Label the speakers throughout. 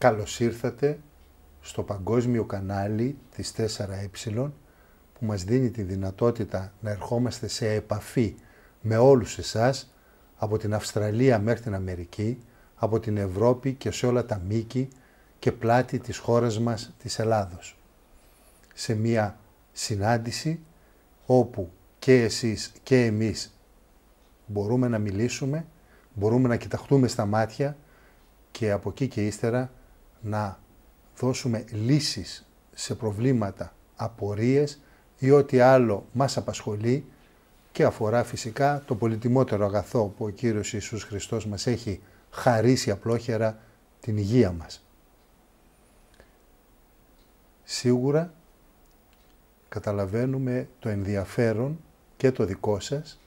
Speaker 1: Καλώς ήρθατε στο παγκόσμιο κανάλι της 4Ε που μας δίνει τη δυνατότητα να ερχόμαστε σε επαφή με όλους εσάς από την Αυστραλία μέχρι την Αμερική, από την Ευρώπη και σε όλα τα μήκη και πλάτη της χώρας μας της Ελλάδος. Σε μια συνάντηση όπου και εσείς και εμείς μπορούμε να μιλήσουμε, μπορούμε να κοιταχτούμε στα μάτια και από εκεί και ύστερα να δώσουμε λύσεις σε προβλήματα, απορίες ή ό,τι άλλο μας απασχολεί και αφορά φυσικά το πολυτιμότερο αγαθό που ο Κύριος Ιησούς Χριστός μας έχει χαρίσει απλόχερα την υγεία μας. Σίγουρα καταλαβαίνουμε το ενδιαφέρον και το δικό σας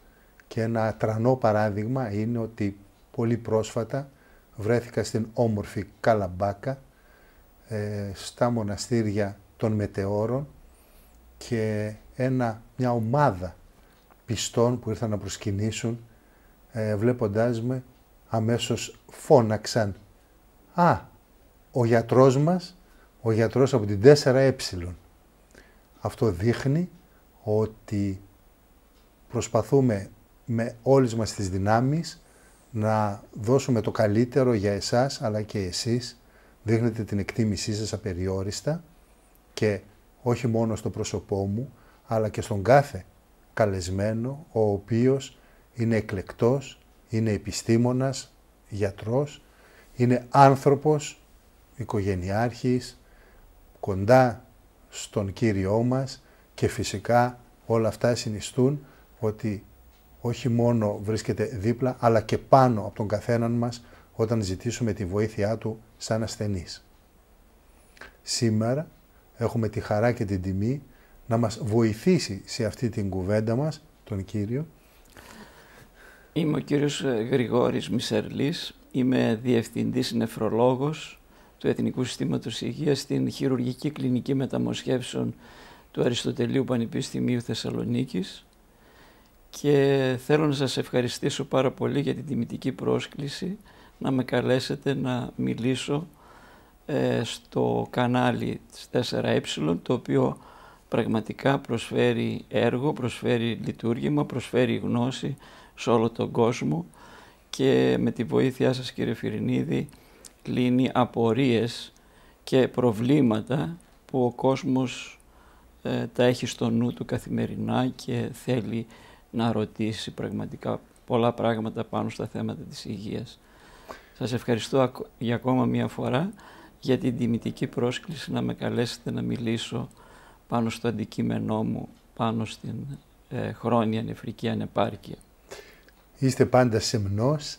Speaker 1: και ένα τρανό παράδειγμα είναι ότι πολύ πρόσφατα βρέθηκα στην όμορφη Καλαμπάκα ε, στα μοναστήρια των μετεώρων και ένα, μια ομάδα πιστών που ήρθαν να προσκυνήσουν ε, βλέποντάς με αμέσως φώναξαν «Α, ο γιατρός μας, ο γιατρός από την 4Ε». Αυτό δείχνει ότι προσπαθούμε με όλες μας τις δυνάμεις να δώσουμε το καλύτερο για εσάς αλλά και εσείς. Δείχνετε την εκτίμησή σας απεριόριστα και όχι μόνο στο πρόσωπό μου αλλά και στον κάθε καλεσμένο ο οποίος είναι εκλεκτός, είναι επιστήμονας, γιατρός, είναι άνθρωπος, οικογενειάρχης, κοντά στον Κύριό μας και φυσικά όλα αυτά συνιστούν ότι όχι μόνο βρίσκεται δίπλα, αλλά και πάνω από τον καθέναν μας όταν ζητήσουμε τη βοήθειά του σαν ασθενής. Σήμερα έχουμε τη χαρά και την τιμή να μας βοηθήσει σε αυτή την κουβέντα μας, τον Κύριο.
Speaker 2: Είμαι ο κύριος ε, Γρηγόρης Μισερλής, είμαι διευθυντής νεφρολόγος του Εθνικού Συστήματος Υγείας στην Χειρουργική Κλινική Μεταμοσχεύσεων του Αριστοτελείου Πανεπιστημίου Θεσσαλονίκης και θέλω να σας ευχαριστήσω πάρα πολύ για την τιμητική πρόσκληση να με καλέσετε να μιλήσω ε, στο κανάλι της 4Ε το οποίο πραγματικά προσφέρει έργο, προσφέρει λειτουργήμα, προσφέρει γνώση σε όλο τον κόσμο και με τη βοήθειά σας κύριε Φιρινίδη λύνει απορίες και προβλήματα που ο κόσμος ε, τα έχει στο νου του καθημερινά και θέλει να ρωτήσει πραγματικά πολλά πράγματα πάνω στα θέματα της υγείας. Σας ευχαριστώ για ακόμα μία φορά για την τιμητική πρόσκληση να με καλέσετε να μιλήσω πάνω στο αντικείμενό μου, πάνω στην ε, χρόνια νεφρική ανεπάρκεια.
Speaker 1: Είστε πάντα σεμνός,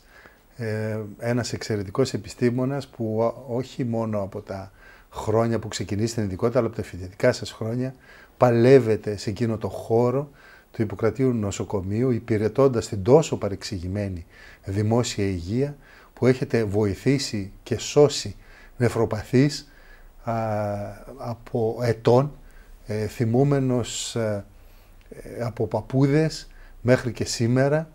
Speaker 1: ε, ένας εξαιρετικός επιστήμονας που όχι μόνο από τα χρόνια που ξεκινήσετε ειδικότητα, αλλά από τα φοιτητικά σας χρόνια παλεύετε σε εκείνο το χώρο του Ιπποκρατίου Νοσοκομείου υπηρετώντας την τόσο παρεξηγημένη δημόσια υγεία που έχετε βοηθήσει και σώσει νεφροπαθείς από ετών ε, θυμούμενος ε, από παππούδες μέχρι και σήμερα.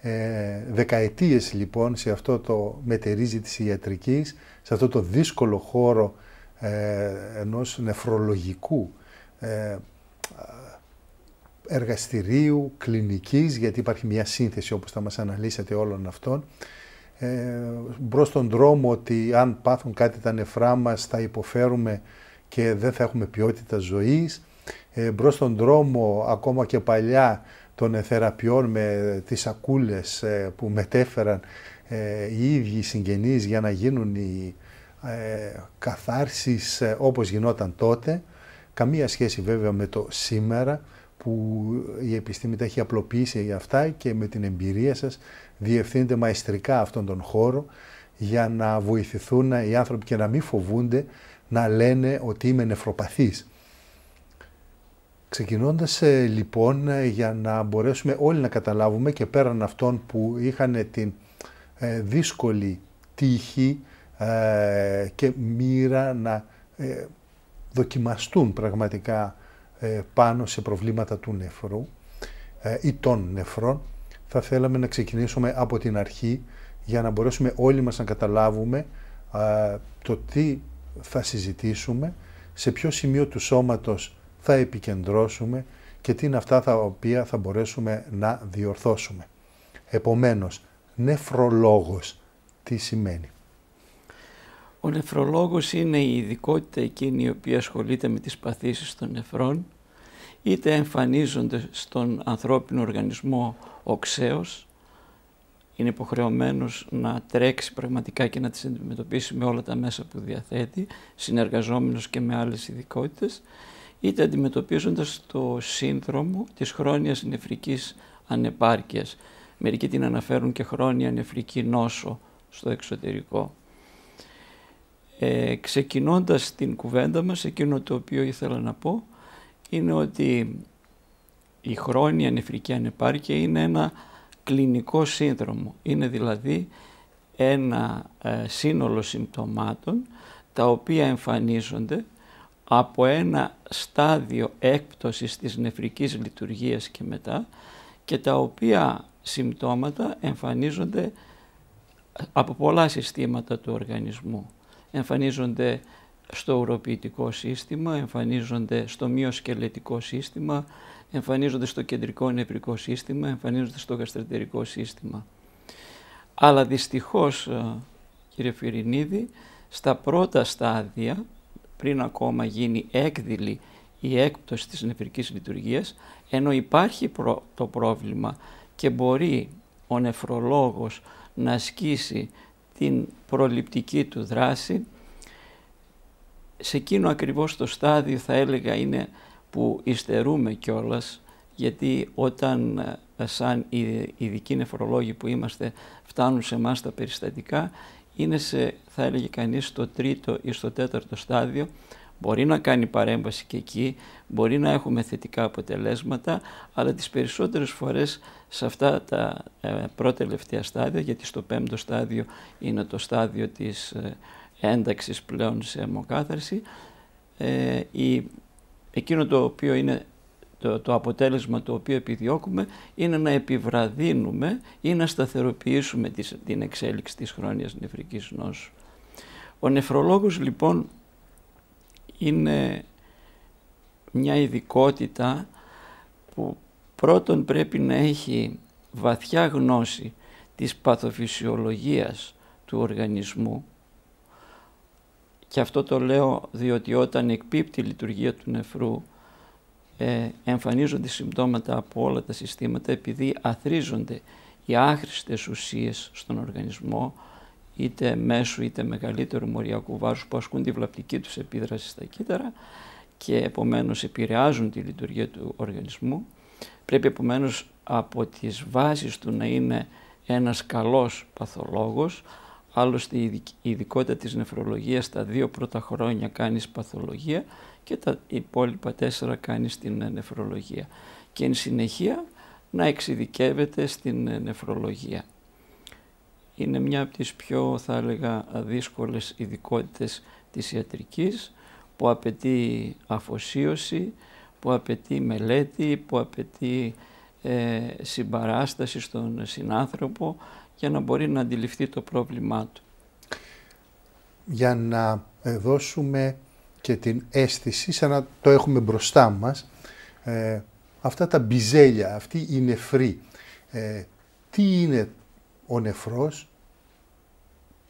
Speaker 1: Ε, δεκαετίες λοιπόν σε αυτό το μετερίζει της ιατρικής σε αυτό το δύσκολο χώρο ε, ενός νεφρολογικού ε, εργαστηρίου, κλινικής, γιατί υπάρχει μια σύνθεση όπως θα μας αναλύσετε όλων αυτών, ε, μπρος στον δρόμο ότι αν πάθουν κάτι τα νεφρά μας θα υποφέρουμε και δεν θα έχουμε ποιότητα ζωής, ε, μπρος στον δρόμο ακόμα και παλιά των θεραπείων με τις σακούλες ε, που μετέφεραν ε, οι ίδιοι συγγενείς για να γίνουν οι ε, καθάρσεις ε, όπως γινόταν τότε. Καμία σχέση βέβαια με το σήμερα που η επιστήμη τα έχει απλοποιήσει για αυτά και με την εμπειρία σας διευθύνετε μαεστρικά αυτόν τον χώρο για να βοηθηθούν οι άνθρωποι και να μην φοβούνται να λένε ότι είμαι νεφροπαθής. Ξεκινώντας ε, λοιπόν ε, για να μπορέσουμε όλοι να καταλάβουμε και πέραν αυτών που είχαν την ε, δύσκολη τύχη και μοίρα να δοκιμαστούν πραγματικά ε, πάνω σε προβλήματα του νεφρού ε, ή των νεφρών, θα θέλαμε να ξεκινήσουμε από την αρχή για να μπορέσουμε όλοι μας να καταλάβουμε το τι θα συζητήσουμε, σε ποιο σημείο του σώματος θα επικεντρώσουμε και τι είναι αυτά τα οποία θα μπορέσουμε να διορθώσουμε. Επομένως, νεφρολόγος τι σημαίνει;
Speaker 2: Ο νεφρολόγος είναι η ειδικότητα εκείνη η οποία ασχολείται με τις παθήσεις των νεφρών, είτε εμφανίζονται στον ανθρώπινο οργανισμό οξέως, είναι υποχρεωμένος να τρέξει πραγματικά και να τις αντιμετωπίσει με όλα τα μέσα που διαθέτει, συνεργαζόμενος και με άλλες ειδικότητες, είτε αντιμετωπίζοντας το σύνδρομο της χρόνιας νεφρικής ανεπάρκειας. Μερικοί την αναφέρουν και χρόνια νεφρική νόσο στο εξωτερικό. Ε, ξεκινώντας την κουβέντα μας, εκείνο το οποίο ήθελα να πω είναι ότι η χρόνια νεφρική ανεπάρκεια είναι ένα κλινικό σύνδρομο. Είναι δηλαδή ένα ε, σύνολο συμπτωμάτων τα οποία εμφανίζονται από ένα στάδιο έκπτωσης της νεφρικής λειτουργίας και μετά και τα οποία συμπτώματα εμφανίζονται από πολλά συστήματα του οργανισμού. Εμφανίζονται στο ουροποιητικό σύστημα, εμφανίζονται στο μυοσκελετικό σύστημα, εμφανίζονται στο κεντρικό νευρικό σύστημα, εμφανίζονται στο γαστρεντερικό σύστημα. Αλλά δυστυχώς, ε, κύριε Φιρινίδη, στα πρώτα στάδια, πριν ακόμα γίνει έκδηλη η έκπτωση της νεφρικής λειτουργίας, ενώ υπάρχει το πρόβλημα και μπορεί ο νεφρολόγος να ασκήσει την προληπτική του δράση, σε εκείνο ακριβώς το στάδιο θα έλεγα είναι που υστερούμε κιόλας γιατί όταν ε, σαν οι ειδικοί νεφρολόγοι που είμαστε φτάνουν σε εμάς τα περιστατικά είναι σε θα έλεγε κανείς στο τρίτο ή στο τέταρτο στάδιο. Μπορεί να κάνει παρέμβαση και εκεί, μπορεί να έχουμε θετικά αποτελέσματα αλλά τις περισσότερες φορές σε αυτά τα ε, πρώτα τελευταία στάδια γιατί στο πέμπτο στάδιο είναι το στάδιο της ε, ένταξης πλέον σε αιμοκάθαρση ε, η εκείνο το οποίο είναι το, το αποτέλεσμα το οποίο επιδιώκουμε είναι να επιβραδύνουμε ή να σταθεροποιήσουμε την εξέλιξη της χρόνιας νεφρικής νόσου. Ο νεφρολόγος λοιπόν είναι μια ειδικότητα που πρώτον πρέπει να έχει βαθιά γνώση της παθοφυσιολογίας του οργανισμού και αυτό το λέω διότι όταν εκπίπτει η λειτουργία του νεφρού ε, εμφανίζονται συμπτώματα από όλα τα συστήματα επειδή αθρίζονται οι άχρηστες ουσίες στον οργανισμό είτε μέσου είτε μεγαλύτερου μοριακού βάρους που ασκούν τη βλαπτική τους επίδραση στα κύτταρα και επομένως επηρεάζουν τη λειτουργία του οργανισμού. Πρέπει επομένως από τις βάσεις του να είναι ένας καλός παθολόγος Άλλωστε η ειδικότητα της νεφρολογίας τα δύο πρώτα χρόνια κάνεις παθολογία και τα υπόλοιπα τέσσερα κάνεις την νεφρολογία. Και εν συνεχεία να εξειδικεύεται στην νεφρολογία. Είναι μια από τις πιο θα έλεγα δύσκολες ειδικότητες της ιατρικής που απαιτεί αφοσίωση, που απαιτεί μελέτη, που απαιτεί ε, συμπαράσταση στον συνάνθρωπο για να μπορεί να αντιληφθεί το πρόβλημά του.
Speaker 1: Για να ε, δώσουμε και την αίσθηση, σαν να το έχουμε μπροστά μας, ε, αυτά τα μπιζέλια, αυτή η νεφρή, ε, τι είναι ο νεφρός,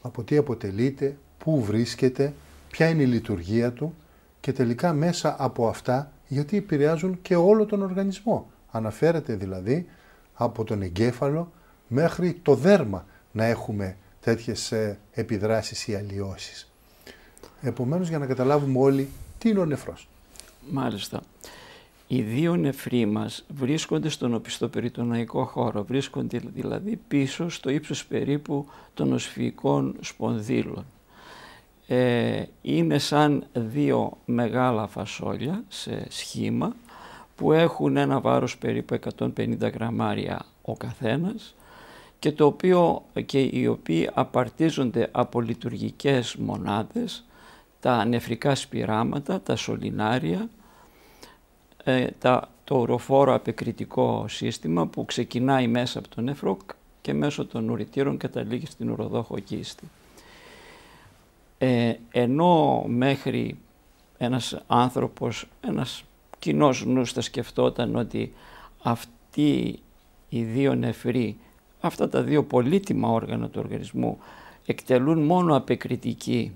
Speaker 1: από τι αποτελείται, πού βρίσκεται, ποια είναι η λειτουργία του και τελικά μέσα από αυτά γιατί επηρεάζουν και όλο τον οργανισμό. Αναφέρεται δηλαδή από τον εγκέφαλο μέχρι το δέρμα να έχουμε τέτοιες ε, επιδράσεις ή αλλοιώσεις. Επομένως για να καταλάβουμε όλοι τι είναι ο νεφρός.
Speaker 2: Μάλιστα. Οι δύο νεφροί μας βρίσκονται στον οπισθοπεριτοναϊκό χώρο, βρίσκονται δηλαδή πίσω στο ύψος περίπου των οσφυικών σπονδύλων. Ε, είναι σαν δύο μεγάλα φασόλια σε σχήμα που έχουν ένα βάρος περίπου 150 γραμμάρια ο καθένας και το οποίο και οι οποίοι απαρτίζονται από λειτουργικές μονάδες, τα νεφρικά σπυράματα, τα σωληνάρια, ε, τα, το ουροφόρο απεκριτικό σύστημα που ξεκινάει μέσα από τον νεφρό και μέσω των ουρητήρων καταλήγει στην ουροδόχο κίστη. Ε, ενώ μέχρι ένας άνθρωπος, ένας κοινός νους θα σκεφτόταν ότι αυτοί οι δύο νεφροί, αυτά τα δύο πολύτιμα όργανα του οργανισμού εκτελούν μόνο απεκριτική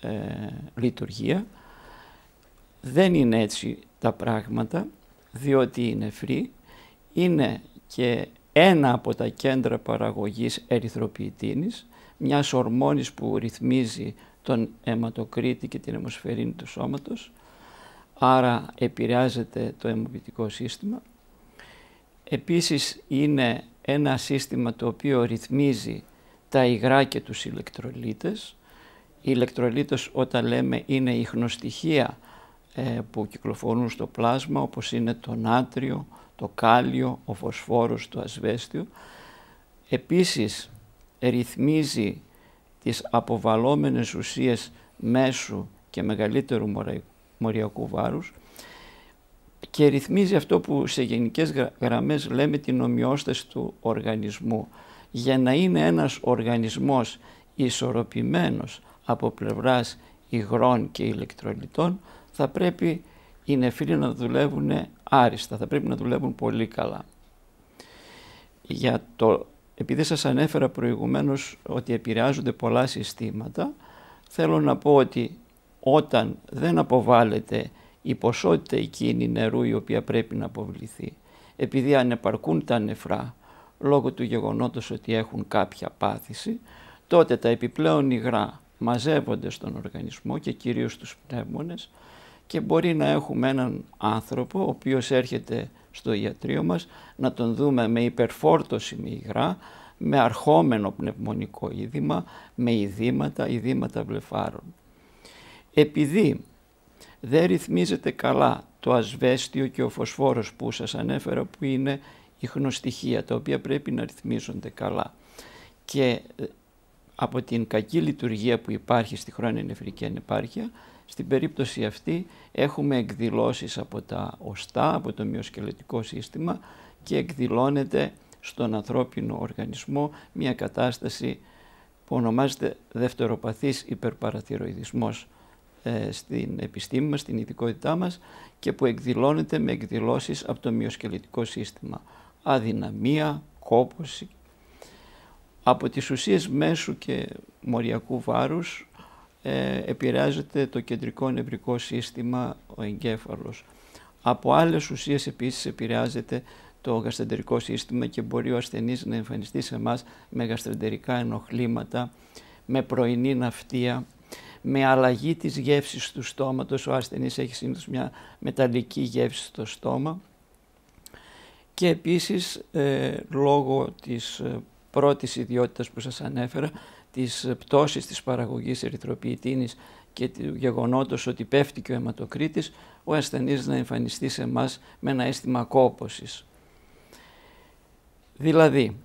Speaker 2: ε, λειτουργία. Δεν είναι έτσι τα πράγματα, διότι οι νεφροί είναι και ένα από τα κέντρα παραγωγής ερυθροποιητίνης, μιας ορμόνης που ρυθμίζει τον αιματοκρίτη και την αιμοσφαιρίνη του σώματος, άρα επηρεάζεται το αιμοποιητικό σύστημα. Επίσης είναι ένα σύστημα το οποίο ρυθμίζει τα υγρά και τους ηλεκτρολίτες. Οι ηλεκτρολίτες όταν λέμε είναι η χνοστοιχεία ε, που κυκλοφορούν στο πλάσμα όπως είναι το νάτριο, το κάλιο, ο φωσφόρος, το ασβέστιο. Επίσης ρυθμίζει τις αποβαλόμενες ουσίες μέσου και μεγαλύτερου μοριακού βάρους και ρυθμίζει αυτό που σε γενικές γραμμές λέμε την ομοιόσταση του οργανισμού. Για να είναι ένας οργανισμός ισορροπημένος από πλευράς υγρών και ηλεκτρολιτών θα πρέπει οι νεφροί να δουλεύουν άριστα, θα πρέπει να δουλεύουν πολύ καλά. Για το, επειδή σας ανέφερα προηγουμένως ότι επηρεάζονται πολλά συστήματα, θέλω να πω ότι όταν δεν αποβάλλεται η ποσότητα εκείνη νερού η οποία πρέπει να αποβληθεί, επειδή ανεπαρκούν τα νεφρά λόγω του γεγονότος ότι έχουν κάποια πάθηση, τότε τα επιπλέον υγρά μαζεύονται στον οργανισμό και κυρίως στους πνεύμονες και μπορεί να έχουμε έναν άνθρωπο ο οποίος έρχεται στο ιατρείο μας να τον δούμε με υπερφόρτωση με υγρά, με αρχόμενο πνευμονικό είδημα, με ειδήματα, ειδήματα βλεφάρων. Επειδή δεν ρυθμίζεται καλά το ασβέστιο και ο φωσφόρος που σας ανέφερα που είναι ίχνοστοιχεία τα οποία πρέπει να ρυθμίζονται καλά και ε, από την κακή λειτουργία που υπάρχει στη χρόνια νεφρική ανεπάρχεια στην περίπτωση αυτή έχουμε εκδηλώσεις από τα οστά, από το μυοσκελετικό σύστημα και εκδηλώνεται στον ανθρώπινο οργανισμό μια κατάσταση που ονομάζεται δευτεροπαθής υπερπαραθυροειδισμός. ε, στην επιστήμη μας, στην ειδικότητά μας και που εκδηλώνεται με εκδηλώσεις από το μυοσκελετικό σύστημα. Αδυναμία, κόπωση. Από τις ουσίες μέσου και μοριακού βάρους ε, επηρεάζεται το κεντρικό νευρικό σύστημα, ο εγκέφαλος. Από άλλες ουσίες επίσης επηρεάζεται το γαστρεντερικό σύστημα και μπορεί ο ασθενής να εμφανιστεί σε εμάς με γαστρεντερικά ενοχλήματα, με πρωινή ναυτία, με αλλαγή της γεύσης του στόματος. Ο ασθενής έχει συνήθως μια μεταλλική γεύση στο στόμα και επίσης ε, λόγω της ε, πρώτης ιδιότητας που σας ανέφερα της πτώσης της παραγωγής ερυθροποιητίνης και του γεγονότος ότι πέφτει και ο αιματοκρίτης, ο ασθενής να εμφανιστεί σε εμάς με ένα αίσθημα κόπωσης. Δηλαδή,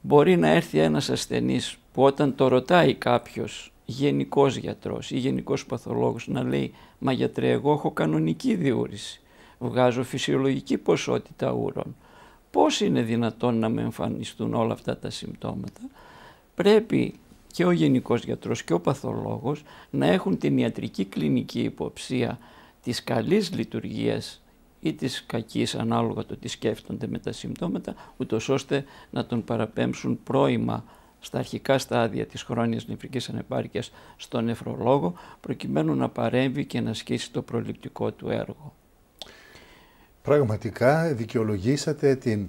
Speaker 2: μπορεί να έρθει ένας ασθενής που όταν το ρωτάει κάποιος γενικός γιατρός ή γενικός παθολόγος να λέει «Μα γιατρέ, εγώ έχω κανονική διούρηση, βγάζω φυσιολογική ποσότητα ούρων. Πώς είναι δυνατόν να με εμφανιστούν όλα αυτά τα συμπτώματα» πρέπει και ο γενικός γιατρός και ο παθολόγος να έχουν την ιατρική κλινική υποψία της καλής λειτουργίας ή της κακής ανάλογα το τι σκέφτονται με τα συμπτώματα, ούτως ώστε να τον παραπέμψουν πρώιμα στα αρχικά στάδια της χρόνιας νεφρικής ανεπάρκειας στον νεφρολόγο, προκειμένου να παρέμβει και να ασκήσει το προληπτικό του έργο.
Speaker 1: Πραγματικά δικαιολογήσατε την,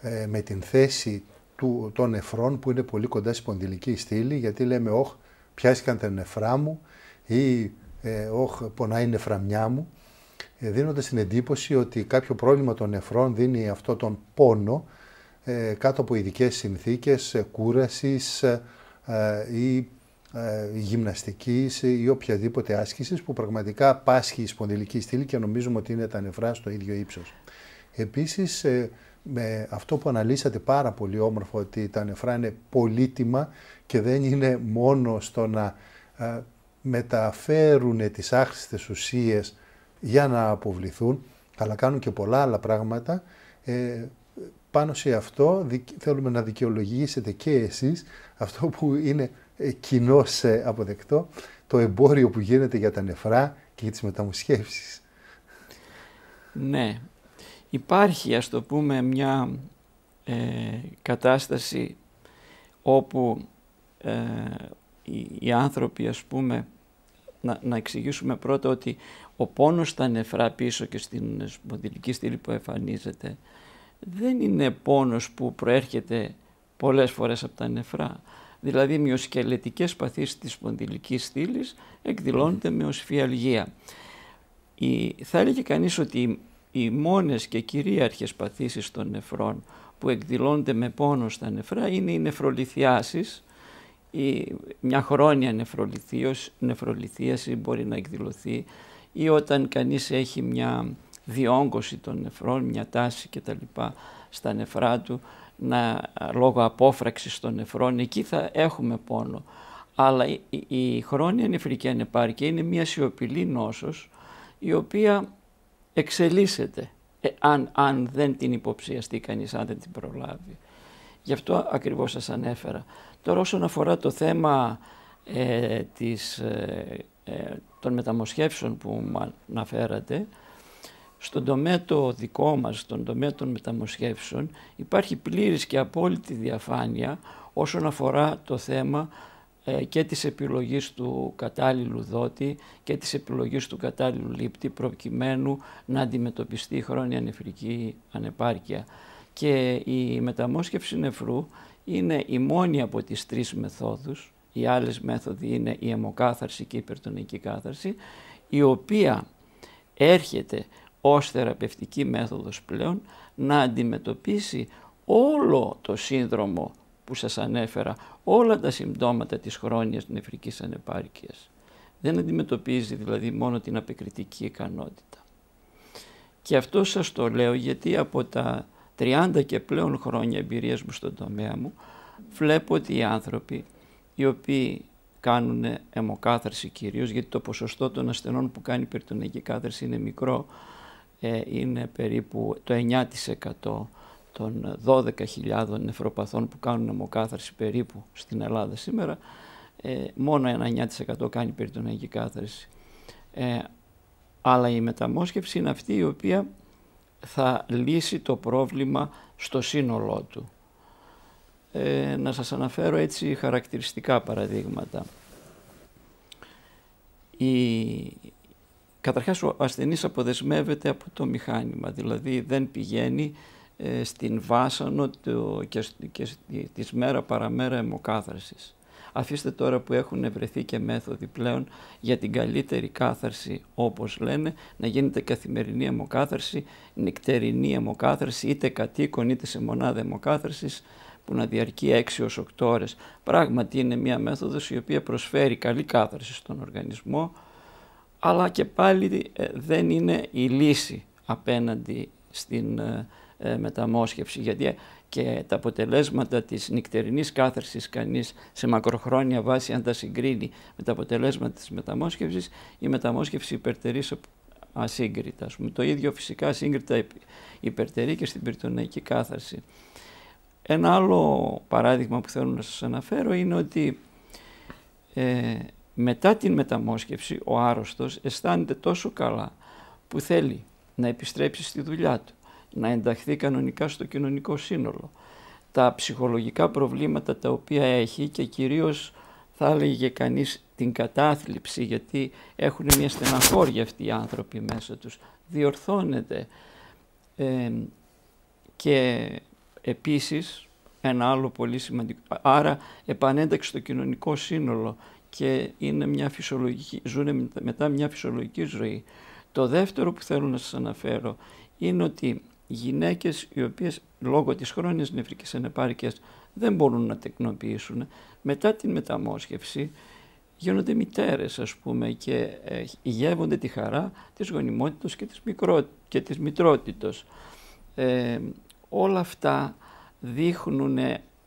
Speaker 1: ε, με την θέση του, των νεφρών που είναι πολύ κοντά στη σπονδυλική στήλη γιατί λέμε όχ πιάστηκαν τα νεφρά μου ή ε, όχ πονάει η νεφραμιά μου ε, δίνοντας την εντύπωση ότι κάποιο πρόβλημα των νεφρών δίνει αυτό τον πόνο ε, κάτω από ειδικές συνθήκες ε, κούρασης ε, ή ε, γυμναστικής ή οποιαδήποτε άσκησης που πραγματικά πάσχει η σπονδυλική στήλη και νομίζουμε ότι είναι τα νεφρά στο ίδιο ύψος. Επίσης με αυτό που αναλύσατε πάρα πολύ όμορφο ότι τα νεφρά είναι πολύτιμα και δεν είναι μόνο στο να ε, μεταφέρουν τις άχρηστες ουσίες για να αποβληθούν, αλλά κάνουν και πολλά άλλα πράγματα. Ε, πάνω σε αυτό θέλουμε να δικαιολογήσετε και εσείς αυτό που είναι ε, κοινώ ε, αποδεκτό, το εμπόριο που γίνεται για τα νεφρά και για τις μεταμοσχεύσεις.
Speaker 2: Ναι, υπάρχει ας το πούμε μια ε, κατάσταση όπου ε, οι, άνθρωποι ας πούμε να, να εξηγήσουμε πρώτα ότι ο πόνος στα νεφρά πίσω και στην σπονδυλική στήλη που εμφανίζεται δεν είναι πόνος που προέρχεται πολλές φορές από τα νεφρά. Δηλαδή μυοσκελετικές παθήσεις της σπονδυλικής στήλης εκδηλώνονται με οσφιαλγία. Η, θα έλεγε κανείς ότι οι μόνες και κυρίαρχες παθήσεις των νεφρών που εκδηλώνονται με πόνο στα νεφρά είναι οι νεφρολιθιάσεις, η, μια χρόνια νεφρολιθίαση μπορεί να εκδηλωθεί ή όταν κανείς έχει μια διόγκωση των νεφρών, μια τάση κτλ. στα νεφρά του, να, λόγω απόφραξης των νεφρών, εκεί θα έχουμε πόνο. Αλλά η, η χρόνια νεφρική ανεπάρκεια είναι μια σιωπηλή νόσος η οποία εξελίσσεται ε, αν, αν δεν την υποψιαστεί κανείς, αν δεν την προλάβει. Γι' αυτό ακριβώς σας ανέφερα. Τώρα όσον αφορά το θέμα ε, της, ε, ε, των μεταμοσχεύσεων που αναφέρατε, στον τομέα το δικό μας, στον τομέα των μεταμοσχεύσεων, υπάρχει πλήρης και απόλυτη διαφάνεια όσον αφορά το θέμα ε, και της επιλογής του κατάλληλου δότη και της επιλογής του κατάλληλου λήπτη προκειμένου να αντιμετωπιστεί η χρόνια νεφρική ανεπάρκεια. Και η μεταμόσχευση νεφρού είναι η μόνη από τις τρεις μεθόδους, οι άλλες μέθοδοι είναι η αιμοκάθαρση και η υπερτονική κάθαρση, η οποία έρχεται ως θεραπευτική μέθοδος πλέον να αντιμετωπίσει όλο το σύνδρομο που σας ανέφερα, όλα τα συμπτώματα της χρόνιας νεφρικής ανεπάρκειας. Δεν αντιμετωπίζει δηλαδή μόνο την απεκριτική ικανότητα. Και αυτό σας το λέω γιατί από τα 30 και πλέον χρόνια εμπειρίας μου στον τομέα μου βλέπω ότι οι άνθρωποι οι οποίοι κάνουν αιμοκάθαρση κυρίως γιατί το ποσοστό των ασθενών που κάνει περιτονική κάθαρση είναι μικρό ε, είναι περίπου το 9% των 12.000 νεφροπαθών που κάνουν αιμοκάθαρση περίπου στην Ελλάδα σήμερα, ε, μόνο ένα 9% κάνει περιτονική κάθαρσης. Ε, αλλά η μεταμόσχευση είναι αυτή η οποία θα λύσει το πρόβλημα στο σύνολό του. Ε, να σας αναφέρω έτσι χαρακτηριστικά παραδείγματα. Η, Καταρχάς ο ασθενής αποδεσμεύεται από το μηχάνημα, δηλαδή δεν πηγαίνει ε, στην βάσανο το, και, και της μέρα παραμέρα αιμοκάθαρσης. Αφήστε τώρα που έχουν βρεθεί και μέθοδοι πλέον για την καλύτερη κάθαρση όπως λένε, να γίνεται καθημερινή αιμοκάθαρση, νυκτερινή αιμοκάθαρση, είτε κατοίκον είτε σε μονάδα αιμοκάθαρσης που να διαρκεί 6 ως 8 ώρες. Πράγματι είναι μια μέθοδος η οποία προσφέρει καλή κάθαρση στον οργανισμό, αλλά και πάλι ε, δεν είναι η λύση απέναντι στην ε, ε, μεταμόσχευση γιατί και τα αποτελέσματα της νυχτερινής κάθαρσης κανείς σε μακροχρόνια βάση αν τα συγκρίνει με τα αποτελέσματα της μεταμόσχευσης η μεταμόσχευση υπερτερεί ασύγκριτα. Το ίδιο φυσικά ασύγκριτα υπερτερεί και στην πυρτοναϊκή κάθαρση. Ένα άλλο παράδειγμα που θέλω να σας αναφέρω είναι ότι ε, μετά την μεταμόσχευση ο άρρωστος αισθάνεται τόσο καλά που θέλει να επιστρέψει στη δουλειά του, να ενταχθεί κανονικά στο κοινωνικό σύνολο. Τα ψυχολογικά προβλήματα τα οποία έχει και κυρίως θα έλεγε κανείς την κατάθλιψη γιατί έχουν μια στεναχώρια αυτοί οι άνθρωποι μέσα τους, διορθώνεται. Ε, και επίσης ένα άλλο πολύ σημαντικό, άρα επανένταξη στο κοινωνικό σύνολο και είναι μια φυσιολογική, ζουν μετά μια φυσιολογική ζωή. Το δεύτερο που θέλω να σας αναφέρω είναι ότι γυναίκες οι οποίες λόγω της χρόνιας νευρικής ανεπάρκειας δεν μπορούν να τεκνοποιήσουν, μετά την μεταμόσχευση γίνονται μητέρες ας πούμε και ε, υγεύονται τη χαρά της γονιμότητας και της, μικρό, και της μητρότητος. Ε, όλα αυτά δείχνουν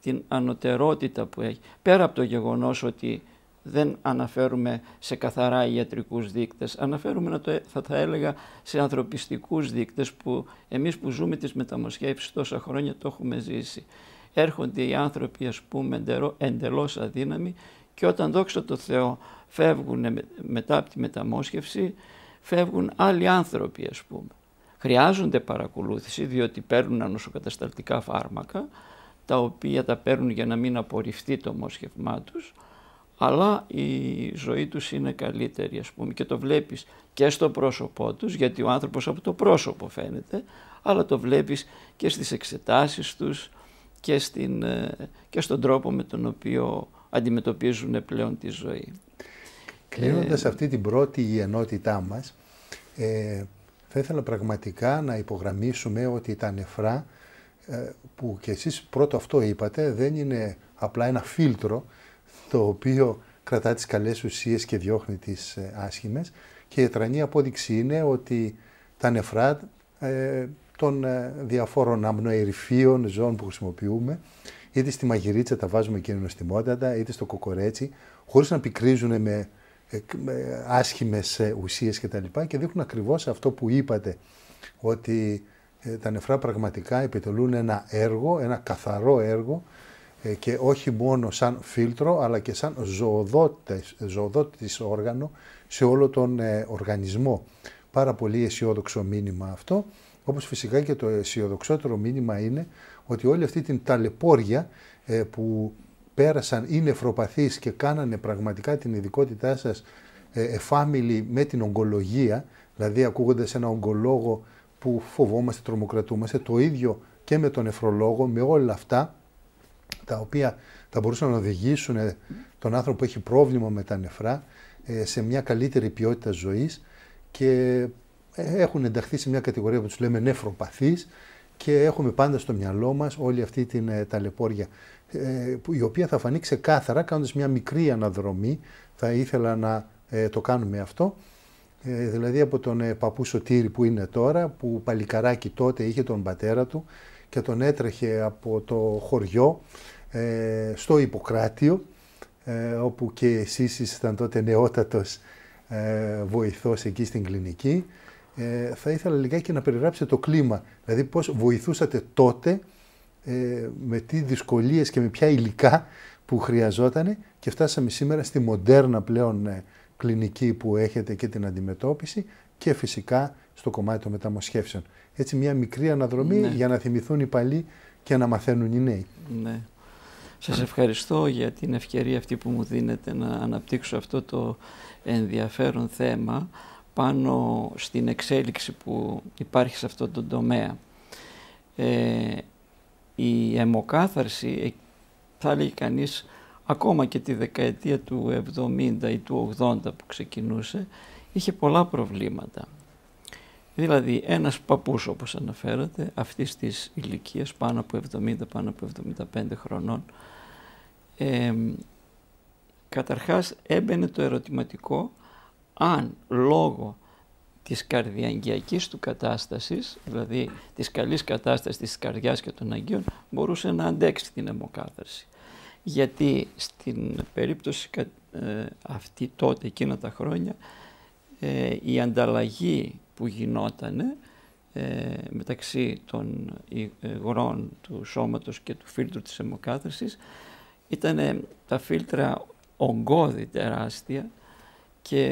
Speaker 2: την ανωτερότητα που έχει. Πέρα από το γεγονός ότι δεν αναφέρουμε σε καθαρά ιατρικούς δείκτες, αναφέρουμε να το, θα τα έλεγα σε ανθρωπιστικούς δείκτες που εμείς που ζούμε τις μεταμοσχεύσεις τόσα χρόνια το έχουμε ζήσει. Έρχονται οι άνθρωποι ας πούμε εντελώς αδύναμοι Και όταν δόξα τω Θεώ φεύγουν μετά από τη μεταμόσχευση, φεύγουν άλλοι άνθρωποι ας πούμε. Χρειάζονται παρακολούθηση διότι παίρνουν ανοσοκατασταλτικά φάρμακα τα οποία τα παίρνουν για να μην απορριφθεί το μόσχευμά τους αλλά η ζωή τους είναι καλύτερη ας πούμε και το βλέπεις και στο πρόσωπό τους γιατί ο άνθρωπος από το πρόσωπο φαίνεται αλλά το βλέπεις και στις εξετάσεις τους και, στην, ε, και στον τρόπο με τον οποίο αντιμετωπίζουν πλέον τη ζωή.
Speaker 1: Κλείνοντας ε, αυτή την πρώτη ενότητά μας, ε, θα ήθελα πραγματικά να υπογραμμίσουμε ότι τα νεφρά ε, που και εσείς πρώτο αυτό είπατε δεν είναι απλά ένα φίλτρο το οποίο κρατά τις καλές ουσίες και διώχνει τις ε, άσχημες και η τρανή απόδειξη είναι ότι τα νεφρά ε, των ε, διαφόρων αμνοερυφίων ζώων που χρησιμοποιούμε είτε στη μαγειρίτσα τα βάζουμε κοινωνιστιμότατα είτε στο κοκορέτσι χωρίς να πικρίζουν με, με άσχημες ουσίες κτλ. Και, και δείχνουν ακριβώς αυτό που είπατε ότι τα νεφρά πραγματικά επιτελούν ένα έργο, ένα καθαρό έργο ε, και όχι μόνο σαν φίλτρο αλλά και σαν ζωοδότης όργανο σε όλο τον ε, οργανισμό. Πάρα πολύ αισιόδοξο μήνυμα αυτό, όπως φυσικά και το αισιοδοξότερο μήνυμα είναι ότι όλη αυτή την ταλαιπώρια ε, που πέρασαν οι νεφροπαθείς και κάνανε πραγματικά την ειδικότητά σας εφάμιλη με την ογκολογία, δηλαδή ακούγοντας ένα ογκολόγο που φοβόμαστε, τρομοκρατούμαστε, το ίδιο και με τον νεφρολόγο, με όλα αυτά, τα οποία θα μπορούσαν να οδηγήσουν τον άνθρωπο που έχει πρόβλημα με τα νεφρά ε, σε μια καλύτερη ποιότητα ζωής και ε, έχουν ενταχθεί σε μια κατηγορία που τους λέμε νεφροπαθείς και έχουμε πάντα στο μυαλό μας όλη αυτή την ε, ταλαιπώρια η οποία θα φανεί ξεκάθαρα κάνοντας μια μικρή αναδρομή θα ήθελα να το κάνουμε αυτό. Δηλαδή από τον παππού Σωτήρη που είναι τώρα που παλικαράκι τότε είχε τον πατέρα του και τον έτρεχε από το χωριό ε, στο Ιπποκράτιο, ε, όπου και εσείς ήσασταν τότε νεότατος ε, βοηθός εκεί στην κλινική. Ε, θα ήθελα λιγάκι να περιγράψετε το κλίμα, δηλαδή πώς βοηθούσατε τότε, ε, με τι δυσκολίες και με ποια υλικά που χρειαζόταν και φτάσαμε σήμερα στη μοντέρνα πλέον κλινική που έχετε και την αντιμετώπιση και φυσικά στο κομμάτι των μεταμοσχεύσεων. Έτσι μια μικρή αναδρομή ναι. για να θυμηθούν οι παλιοί και να μαθαίνουν οι νέοι.
Speaker 2: Ναι. Σας ευχαριστώ για την ευκαιρία αυτή που μου δίνετε να αναπτύξω αυτό το ενδιαφέρον θέμα πάνω στην εξέλιξη που υπάρχει σε αυτό το τομέα. Ε, η αιμοκάθαρση, ε, θα έλεγε κανείς, ακόμα και τη δεκαετία του 70 ή του 80 που ξεκινούσε, είχε πολλά προβλήματα. Δηλαδή ένας παππούς όπως αναφέρατε, αυτής της ηλικίας πάνω από 70, πάνω από 75 χρονών, ε, καταρχάς έμπαινε το ερωτηματικό αν λόγω της καρδιαγγειακής του κατάστασης, δηλαδή της καλής κατάστασης της καρδιάς και των Αγίων, μπορούσε να αντέξει την αιμοκάθαρση. Γιατί στην περίπτωση ε, αυτή τότε, εκείνα τα χρόνια, ε, η ανταλλαγή που γινόταν ε, μεταξύ των υγρών του σώματος και του φίλτρου της αιμοκάθαρσης ήταν τα φίλτρα ογκώδη τεράστια και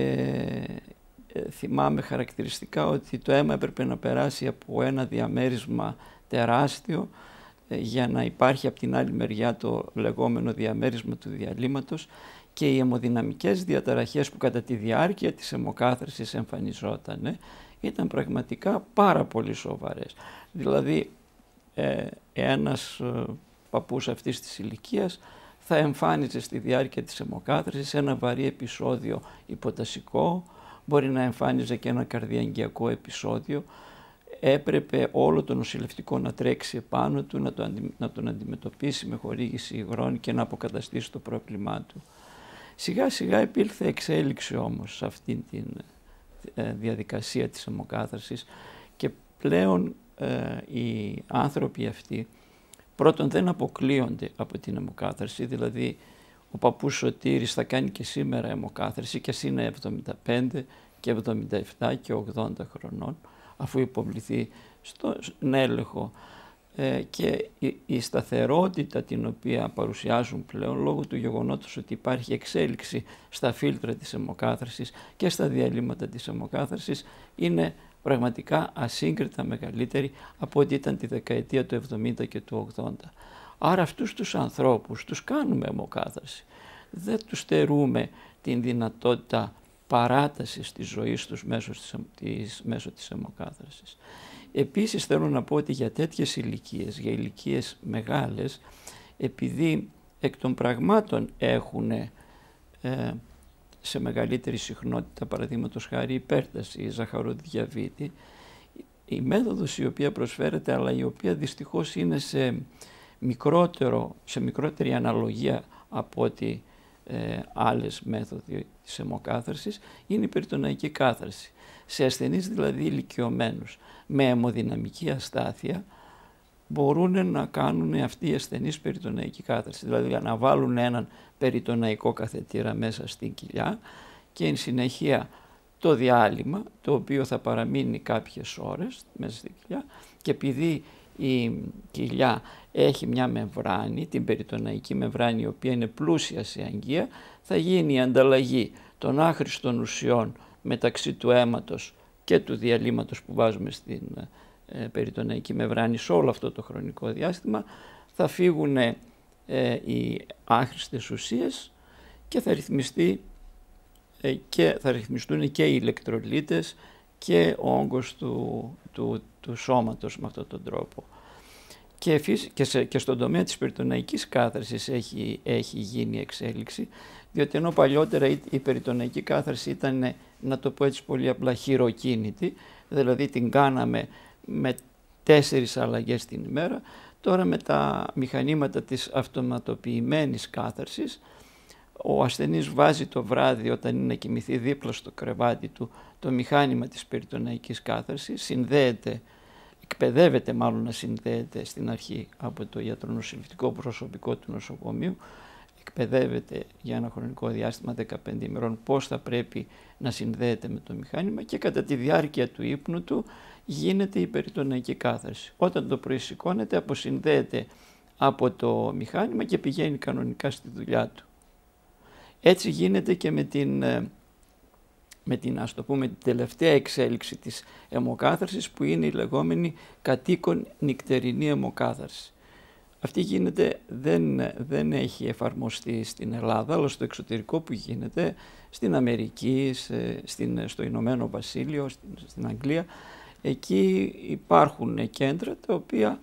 Speaker 2: ε, θυμάμαι χαρακτηριστικά ότι το αίμα έπρεπε να περάσει από ένα διαμέρισμα τεράστιο ε, για να υπάρχει από την άλλη μεριά το λεγόμενο διαμέρισμα του διαλύματος και οι αιμοδυναμικές διαταραχές που κατά τη διάρκεια της αιμοκάθαρσης εμφανιζόταν ήταν πραγματικά πάρα πολύ σοβαρές. Δηλαδή ε, ένας ε, παππούς αυτής της ηλικίας θα εμφάνιζε στη διάρκεια της αιμοκάθαρσης ένα βαρύ επεισόδιο υποτασικό, μπορεί να εμφάνιζε και ένα καρδιαγγειακό επεισόδιο. Έπρεπε όλο το νοσηλευτικό να τρέξει επάνω του, να, το, να τον αντιμετωπίσει με χορήγηση υγρών και να αποκαταστήσει το πρόβλημά του. Σιγά σιγά επήλθε εξέλιξη όμως σε αυτήν τη ε, διαδικασία της αιμοκάθαρσης και πλέον ε, οι άνθρωποι αυτοί Πρώτον δεν αποκλείονται από την αιμοκάθαρση, δηλαδή ο παππούς Σωτήρης θα κάνει και σήμερα αιμοκάθαρση και ας είναι 75 και 77 και 80 χρονών αφού υποβληθεί στον έλεγχο. Ε, και η, σταθερότητα την οποία παρουσιάζουν πλέον λόγω του γεγονότος ότι υπάρχει εξέλιξη στα φίλτρα της αιμοκάθαρσης και στα διαλύματα της αιμοκάθαρσης είναι πραγματικά ασύγκριτα μεγαλύτερη από ό,τι ήταν τη δεκαετία του 70 και του 80. Άρα αυτούς τους ανθρώπους τους κάνουμε αιμοκάθαρση. Δεν τους στερούμε την δυνατότητα παράτασης της ζωής τους μέσω της, μέσω της αιμοκάθαρσης. Επίσης θέλω να πω ότι για τέτοιες ηλικίες, για ηλικίες μεγάλες, επειδή εκ των πραγμάτων έχουν ε, σε μεγαλύτερη συχνότητα, παραδείγματος χάρη υπέρταση, ζαχαροδιαβήτη, η μέθοδος η οποία προσφέρεται, αλλά η οποία δυστυχώς είναι σε, μικρότερο, σε μικρότερη αναλογία από ότι ε, άλλες μέθοδοι της αιμοκάθαρσης, είναι η περιτοναϊκή κάθαρση. Σε ασθενείς δηλαδή ηλικιωμένους με αιμοδυναμική αστάθεια, μπορούν να κάνουν αυτοί οι ασθενείς περιτοναϊκή κάθαρσης. Δηλαδή να βάλουν έναν περιτοναϊκό καθετήρα μέσα στην κοιλιά και εν συνεχεία το διάλειμμα, το οποίο θα παραμείνει κάποιες ώρες μέσα στην κοιλιά και επειδή η κοιλιά έχει μια μεμβράνη, την περιτοναϊκή μεμβράνη η οποία είναι πλούσια σε αγγεία, θα γίνει η ανταλλαγή των άχρηστων ουσιών μεταξύ του αίματος και του διαλύματος που βάζουμε στην ε, περιτοναϊκή μεμβράνη σε όλο αυτό το χρονικό διάστημα θα φύγουν ε, οι άχρηστες ουσίες και θα ρυθμιστεί ε, και θα ρυθμιστούν και οι ηλεκτρολίτες και ο όγκος του, του, του σώματος με αυτόν τον τρόπο. Και, και, σε, και στον τομέα της περιτοναϊκής κάθαρσης έχει, έχει γίνει εξέλιξη, διότι ενώ παλιότερα η, η περιτοναϊκή κάθαρση ήταν, να το πω έτσι πολύ απλά, χειροκίνητη, δηλαδή την κάναμε με τέσσερις αλλαγές την ημέρα, τώρα με τα μηχανήματα της αυτοματοποιημένης κάθαρσης, ο ασθενής βάζει το βράδυ όταν είναι να κοιμηθεί δίπλα στο κρεβάτι του το μηχάνημα της περιτοναϊκής κάθαρσης, συνδέεται εκπαιδεύεται μάλλον να συνδέεται στην αρχή από το ιατρονοσηλευτικό προσωπικό του νοσοκομείου, εκπαιδεύεται για ένα χρονικό διάστημα 15 ημερών πώς θα πρέπει να συνδέεται με το μηχάνημα και κατά τη διάρκεια του ύπνου του γίνεται η περιτοναϊκή κάθαρση. Όταν το πρωί σηκώνεται αποσυνδέεται από το μηχάνημα και πηγαίνει κανονικά στη δουλειά του. Έτσι γίνεται και με την ε, με την, ας το πούμε, την τελευταία εξέλιξη της αιμοκάθαρσης που είναι η λεγόμενη κατοίκον νυκτερινή αιμοκάθαρση. Αυτή γίνεται, δεν, δεν έχει εφαρμοστεί στην Ελλάδα, αλλά στο εξωτερικό που γίνεται, στην Αμερική, στην, στο Ηνωμένο Βασίλειο, στην, στην Αγγλία, εκεί υπάρχουν κέντρα τα οποία,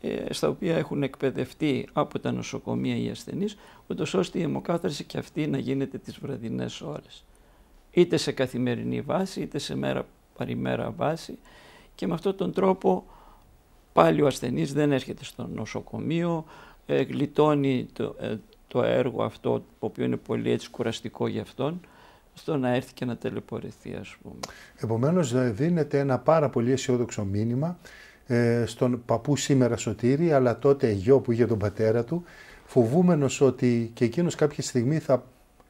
Speaker 2: ε, στα οποία έχουν εκπαιδευτεί από τα νοσοκομεία οι ασθενείς, ούτως ώστε η αιμοκάθαρση και αυτή να γίνεται τις βραδινές ώρες. Είτε σε καθημερινή βάση είτε σε μέρα παρημέρα βάση. Και με αυτόν τον τρόπο πάλι ο ασθενής δεν έρχεται στο νοσοκομείο, ε, γλιτώνει το, ε, το έργο αυτό, το οποίο είναι πολύ έτσι κουραστικό για αυτόν, στο να έρθει και να τελεπορηθεί ας πούμε.
Speaker 1: Επομένως δίνεται ένα πάρα πολύ αισιόδοξο μήνυμα ε, στον παππού σήμερα Σωτήρη, αλλά τότε γιο που είχε τον πατέρα του, φοβούμενος ότι και εκείνος κάποια στιγμή θα,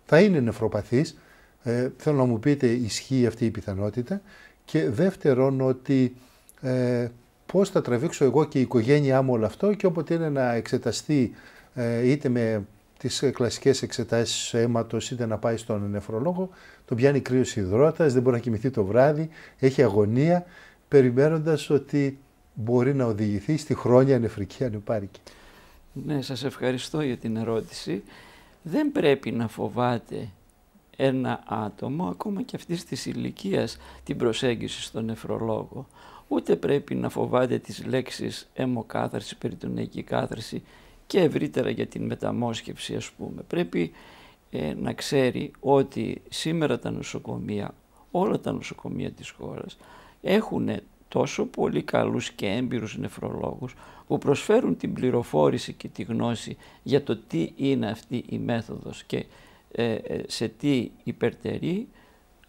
Speaker 1: θα είναι νεφροπαθής, ε, θέλω να μου πείτε, ισχύει αυτή η πιθανότητα. Και δεύτερον, ότι ε, πώς θα τραβήξω εγώ και η οικογένειά μου όλο αυτό και όποτε είναι να εξεταστεί ε, είτε με τις κλασικές εξετάσεις αίματος είτε να πάει στον νεφρολόγο, τον πιάνει κρύος υδρότας, δεν μπορεί να κοιμηθεί το βράδυ, έχει αγωνία, περιμένοντας ότι μπορεί να οδηγηθεί στη χρόνια νεφρική ανεπάρκεια.
Speaker 2: Ναι, σας ευχαριστώ για την ερώτηση. Δεν πρέπει να φοβάται ένα άτομο, ακόμα και αυτής της ηλικίας την προσέγγιση στον νεφρολόγο. Ούτε πρέπει να φοβάται τις λέξεις αιμοκάθαρση, περιτονική κάθαρση και ευρύτερα για την μεταμόσχευση ας πούμε. Πρέπει ε, να ξέρει ότι σήμερα τα νοσοκομεία, όλα τα νοσοκομεία της χώρας έχουν τόσο πολύ καλούς και έμπειρους νεφρολόγους που προσφέρουν την πληροφόρηση και τη γνώση για το τι είναι αυτή η μέθοδος και ε, ε, σε τι υπερτερεί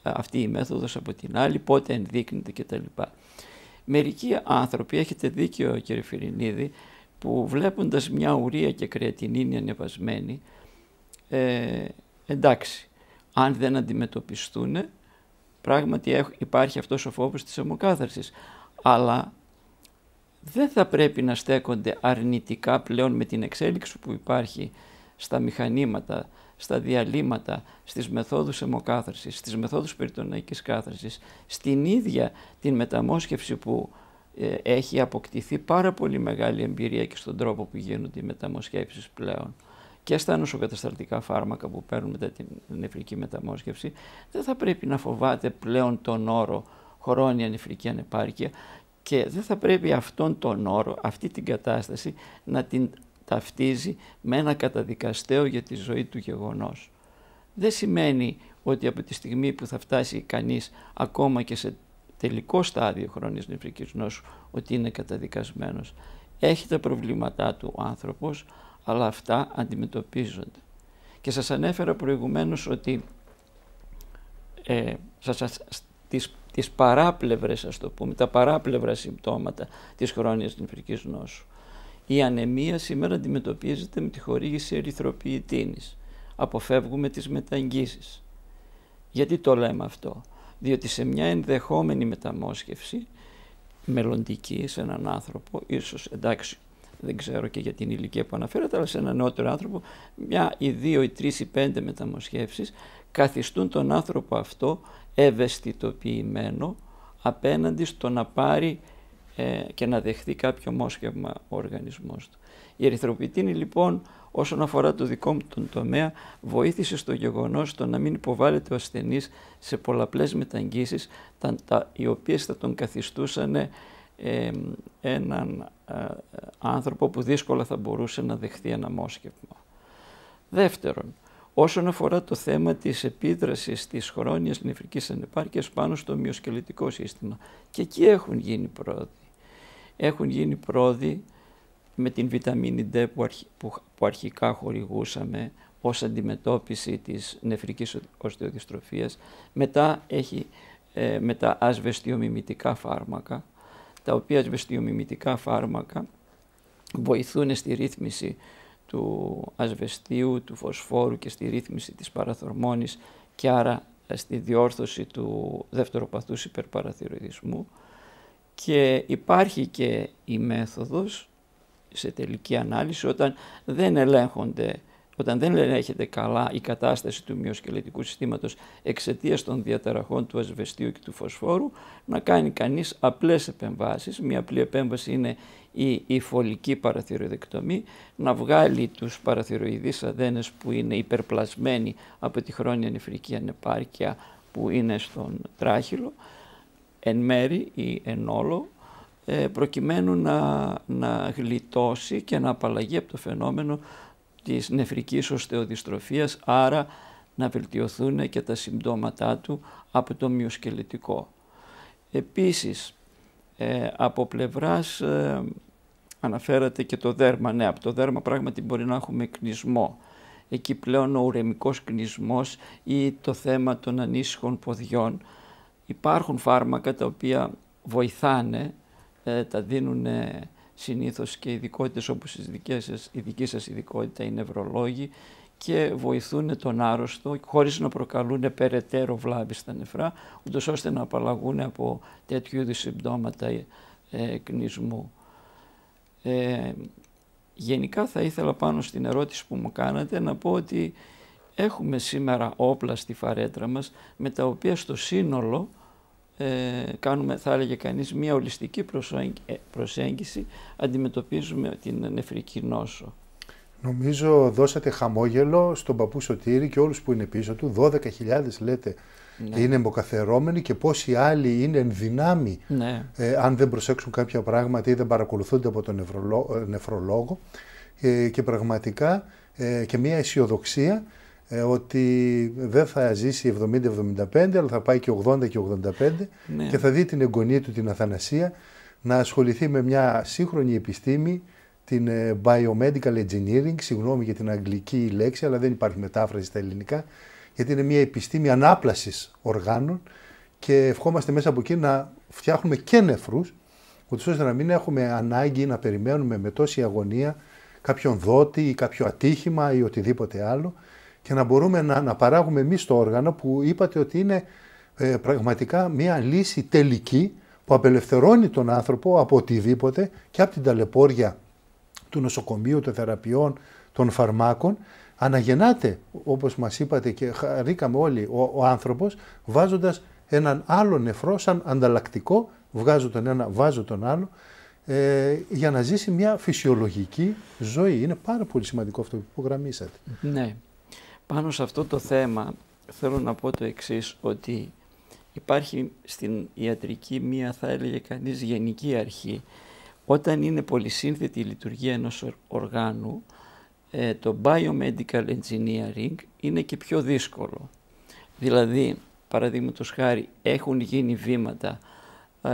Speaker 2: αυτή η μέθοδος από την άλλη, πότε ενδείκνεται κτλ. Μερικοί άνθρωποι, έχετε δίκιο κύριε Φιρινίδη, που βλέποντας μια ουρία και κρεατινίνη ανεβασμένη, ε, εντάξει, αν δεν αντιμετωπιστούν, πράγματι υπάρχει αυτός ο φόβος της αιμοκάθαρσης. Αλλά δεν θα πρέπει να στέκονται αρνητικά πλέον με την εξέλιξη που υπάρχει στα μηχανήματα, στα διαλύματα, στις μεθόδους αιμοκάθαρσης, στις μεθόδους περιτοναϊκής κάθαρσης, στην ίδια την μεταμόσχευση που ε, έχει αποκτηθεί πάρα πολύ μεγάλη εμπειρία και στον τρόπο που γίνονται οι μεταμοσχεύσεις πλέον και στα νοσοκατασταλτικά φάρμακα που παίρνουν μετά την νεφρική μεταμόσχευση, δεν θα πρέπει να φοβάται πλέον τον όρο χρόνια νεφρική ανεπάρκεια και δεν θα πρέπει αυτόν τον όρο, αυτή την κατάσταση να την ταυτίζει με ένα καταδικαστέο για τη ζωή του γεγονός. Δεν σημαίνει ότι από τη στιγμή που θα φτάσει κανείς ακόμα και σε τελικό στάδιο χρόνιας νεφρικής νόσου ότι είναι καταδικασμένος. Έχει τα προβλήματά του ο άνθρωπος, αλλά αυτά αντιμετωπίζονται. Και σας ανέφερα προηγουμένως ότι ε, σας, τις, τις παράπλευρες, ας το πούμε, τα παράπλευρα συμπτώματα της χρόνιας νεφρικής νόσου. Η ανεμία σήμερα αντιμετωπίζεται με τη χορήγηση ερυθροποιητίνης. Αποφεύγουμε τις μεταγγίσεις. Γιατί το λέμε αυτό; Διότι σε μια ενδεχόμενη μεταμόσχευση μελλοντική σε έναν άνθρωπο, ίσως εντάξει δεν ξέρω και για την ηλικία που αναφέρατε, αλλά σε έναν νεότερο άνθρωπο, μια ή δύο ή τρεις ή πέντε μεταμοσχεύσεις καθιστούν τον άνθρωπο αυτό ευαισθητοποιημένο απέναντι στο να πάρει ε, και να δεχθεί κάποιο μόσχευμα ο οργανισμός του. Η ερυθροποιητίνη λοιπόν όσον αφορά το δικό μου τον τομέα βοήθησε στο γεγονός το να μην υποβάλλεται ο ασθενής σε πολλαπλές μεταγγίσεις τα, τα, οι οποίες θα τον καθιστούσαν ε, έναν ε, άνθρωπο που δύσκολα θα μπορούσε να δεχθεί ένα μόσχευμα. Δεύτερον, όσον αφορά το θέμα της επίδρασης της χρόνιας νεφρικής ανεπάρκειας πάνω στο μυοσκελετικό σύστημα και εκεί έχουν γίνει πρόοδοι. Έχουν γίνει πρόοδοι με την βιταμίνη D που, αρχικά χορηγούσαμε ως αντιμετώπιση της νεφρικής οστεοδιστροφίας. Μετά έχει ε, με τα ασβεστιομιμητικά φάρμακα, τα οποία ασβεστιομιμητικά φάρμακα βοηθούν στη ρύθμιση του ασβεστίου, του φωσφόρου και στη ρύθμιση της παραθορμόνης και άρα στη διόρθωση του δευτεροπαθούς υπερπαραθυροειδισμού και υπάρχει και η μέθοδος σε τελική ανάλυση όταν δεν ελέγχονται όταν δεν ελέγχεται καλά η κατάσταση του μυοσκελετικού συστήματος εξαιτίας των διαταραχών του ασβεστίου και του φωσφόρου, να κάνει κανείς απλές επεμβάσεις. Μια απλή επέμβαση είναι η, η φωλική παραθυροειδεκτομή, να βγάλει τους παραθυροειδείς αδένες που είναι υπερπλασμένοι από τη χρόνια νεφρική ανεπάρκεια που είναι στον τράχυλο, εν μέρη ή εν όλο, ε, προκειμένου να, να γλιτώσει και να απαλλαγεί από το φαινόμενο της νεφρικής οστεοδιστροφίας, άρα να βελτιωθούν και τα συμπτώματά του από το μυοσκελετικό. Επίσης, ε, από πλευράς, ε, αναφέρατε και το δέρμα, ναι, από το δέρμα πράγματι μπορεί να έχουμε κνισμό. Εκεί πλέον ο ουρεμικός κνισμός ή το θέμα των ανήσυχων ποδιών. Υπάρχουν φάρμακα τα οποία βοηθάνε ε, τα δίνουν συνήθως και ειδικότητες όπως οι δικές σας, η δική σας ειδικότητα, οι νευρολόγοι και βοηθούν τον άρρωστο χωρίς να προκαλούν περαιτέρω βλάβη στα νεφρά, ούτως ώστε να απαλλαγούν από τέτοιου είδους συμπτώματα ε, κνισμού. Ε, γενικά θα ήθελα πάνω στην ερώτηση που μου κάνατε να πω ότι έχουμε σήμερα όπλα στη φαρέτρα μας με τα οποία στο σύνολο ε, κάνουμε, θα έλεγε κανείς, μια ολιστική ε, προσέγγιση, αντιμετωπίζουμε την νεφρική νόσο.
Speaker 1: Νομίζω δώσατε χαμόγελο στον παππού Σωτήρη και όλους που είναι πίσω του, 12.000 λέτε ναι. είναι εμποκαθερώμενοι και πόσοι άλλοι είναι ενδυνάμοι ναι. ε, αν δεν προσέξουν κάποια πράγματα ή δεν παρακολουθούνται από τον νεφρολόγο ε, και πραγματικά και μια αισιοδοξία ε, ότι δεν θα ζήσει 70-75 αλλά θα πάει και 80 και 85 ναι. και θα δει την εγγονή του την Αθανασία να ασχοληθεί με μια σύγχρονη επιστήμη την ε, biomedical engineering, συγγνώμη για την αγγλική λέξη αλλά δεν υπάρχει μετάφραση στα ελληνικά γιατί είναι μια επιστήμη ανάπλασης οργάνων και ευχόμαστε μέσα από εκεί να φτιάχνουμε και νεφρούς ούτως ώστε να μην έχουμε ανάγκη να περιμένουμε με τόση αγωνία κάποιον δότη ή κάποιο ατύχημα ή οτιδήποτε άλλο και να μπορούμε να, να παράγουμε εμείς το όργανο που είπατε ότι είναι ε, πραγματικά μια λύση τελική που απελευθερώνει τον άνθρωπο από οτιδήποτε και από την ταλαιπώρια του νοσοκομείου, των θεραπείων, των φαρμάκων, αναγεννάται, όπως μας είπατε και χαρήκαμε όλοι, ο, ο άνθρωπος, βάζοντας έναν άλλο νεφρό σαν ανταλλακτικό, βγάζω τον ένα, βάζω τον άλλο, ε, για να ζήσει μια φυσιολογική ζωή. Είναι πάρα πολύ σημαντικό αυτό που υπογραμμίσατε.
Speaker 2: Ναι. Πάνω σε αυτό το θέμα θέλω να πω το εξής, ότι υπάρχει στην ιατρική μία θα έλεγε κανείς γενική αρχή. Όταν είναι πολυσύνθετη η λειτουργία ενός οργάνου, ε, το biomedical engineering είναι και πιο δύσκολο. Δηλαδή, παραδείγματος χάρη, έχουν γίνει βήματα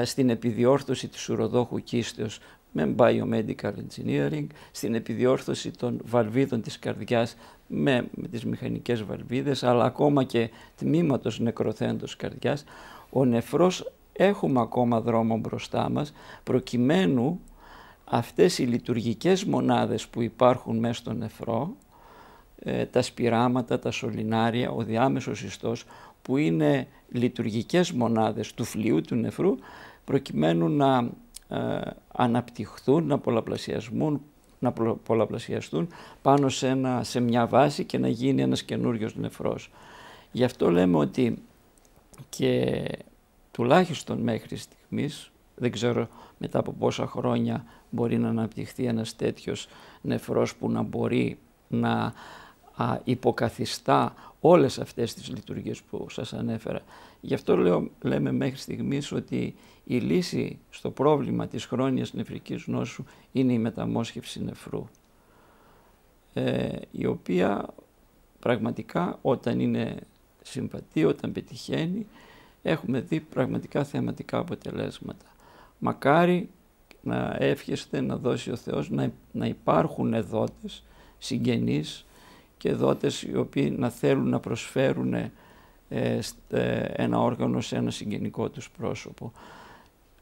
Speaker 2: στην επιδιόρθωση της ουροδόχου κίστεως με biomedical engineering, στην επιδιόρθωση των βαλβίδων της καρδιάς με, με τις μηχανικές βαλβίδες, αλλά ακόμα και τμήματος νεκροθέντος καρδιάς. Ο νεφρός έχουμε ακόμα δρόμο μπροστά μας, προκειμένου αυτές οι λειτουργικές μονάδες που υπάρχουν μέσα στο νεφρό, ε, τα σπυράματα, τα σωληνάρια, ο διάμεσος ιστός, που είναι λειτουργικές μονάδες του φλοιού του νεφρού, προκειμένου να ε, αναπτυχθούν, να πολλαπλασιασμούν, να πολλαπλασιαστούν πάνω σε, ένα, σε μια βάση και να γίνει ένας καινούριος νεφρός. Γι' αυτό λέμε ότι και τουλάχιστον μέχρι στιγμής, δεν ξέρω μετά από πόσα χρόνια μπορεί να αναπτυχθεί ένας τέτοιος νεφρός που να μπορεί να υποκαθιστά όλες αυτές τις λειτουργίες που σας ανέφερα. Γι' αυτό λέω, λέμε μέχρι στιγμής ότι η λύση στο πρόβλημα της χρόνιας νεφρικής νόσου είναι η μεταμόσχευση νεφρού, ε, η οποία πραγματικά όταν είναι συμβατή, όταν πετυχαίνει, έχουμε δει πραγματικά θεαματικά αποτελέσματα. Μακάρι να εύχεστε να δώσει ο Θεός να, να υπάρχουν εδότες, συγγενείς και δότες οι οποίοι να θέλουν να προσφέρουν ε, ε, ένα όργανο σε ένα συγγενικό τους πρόσωπο.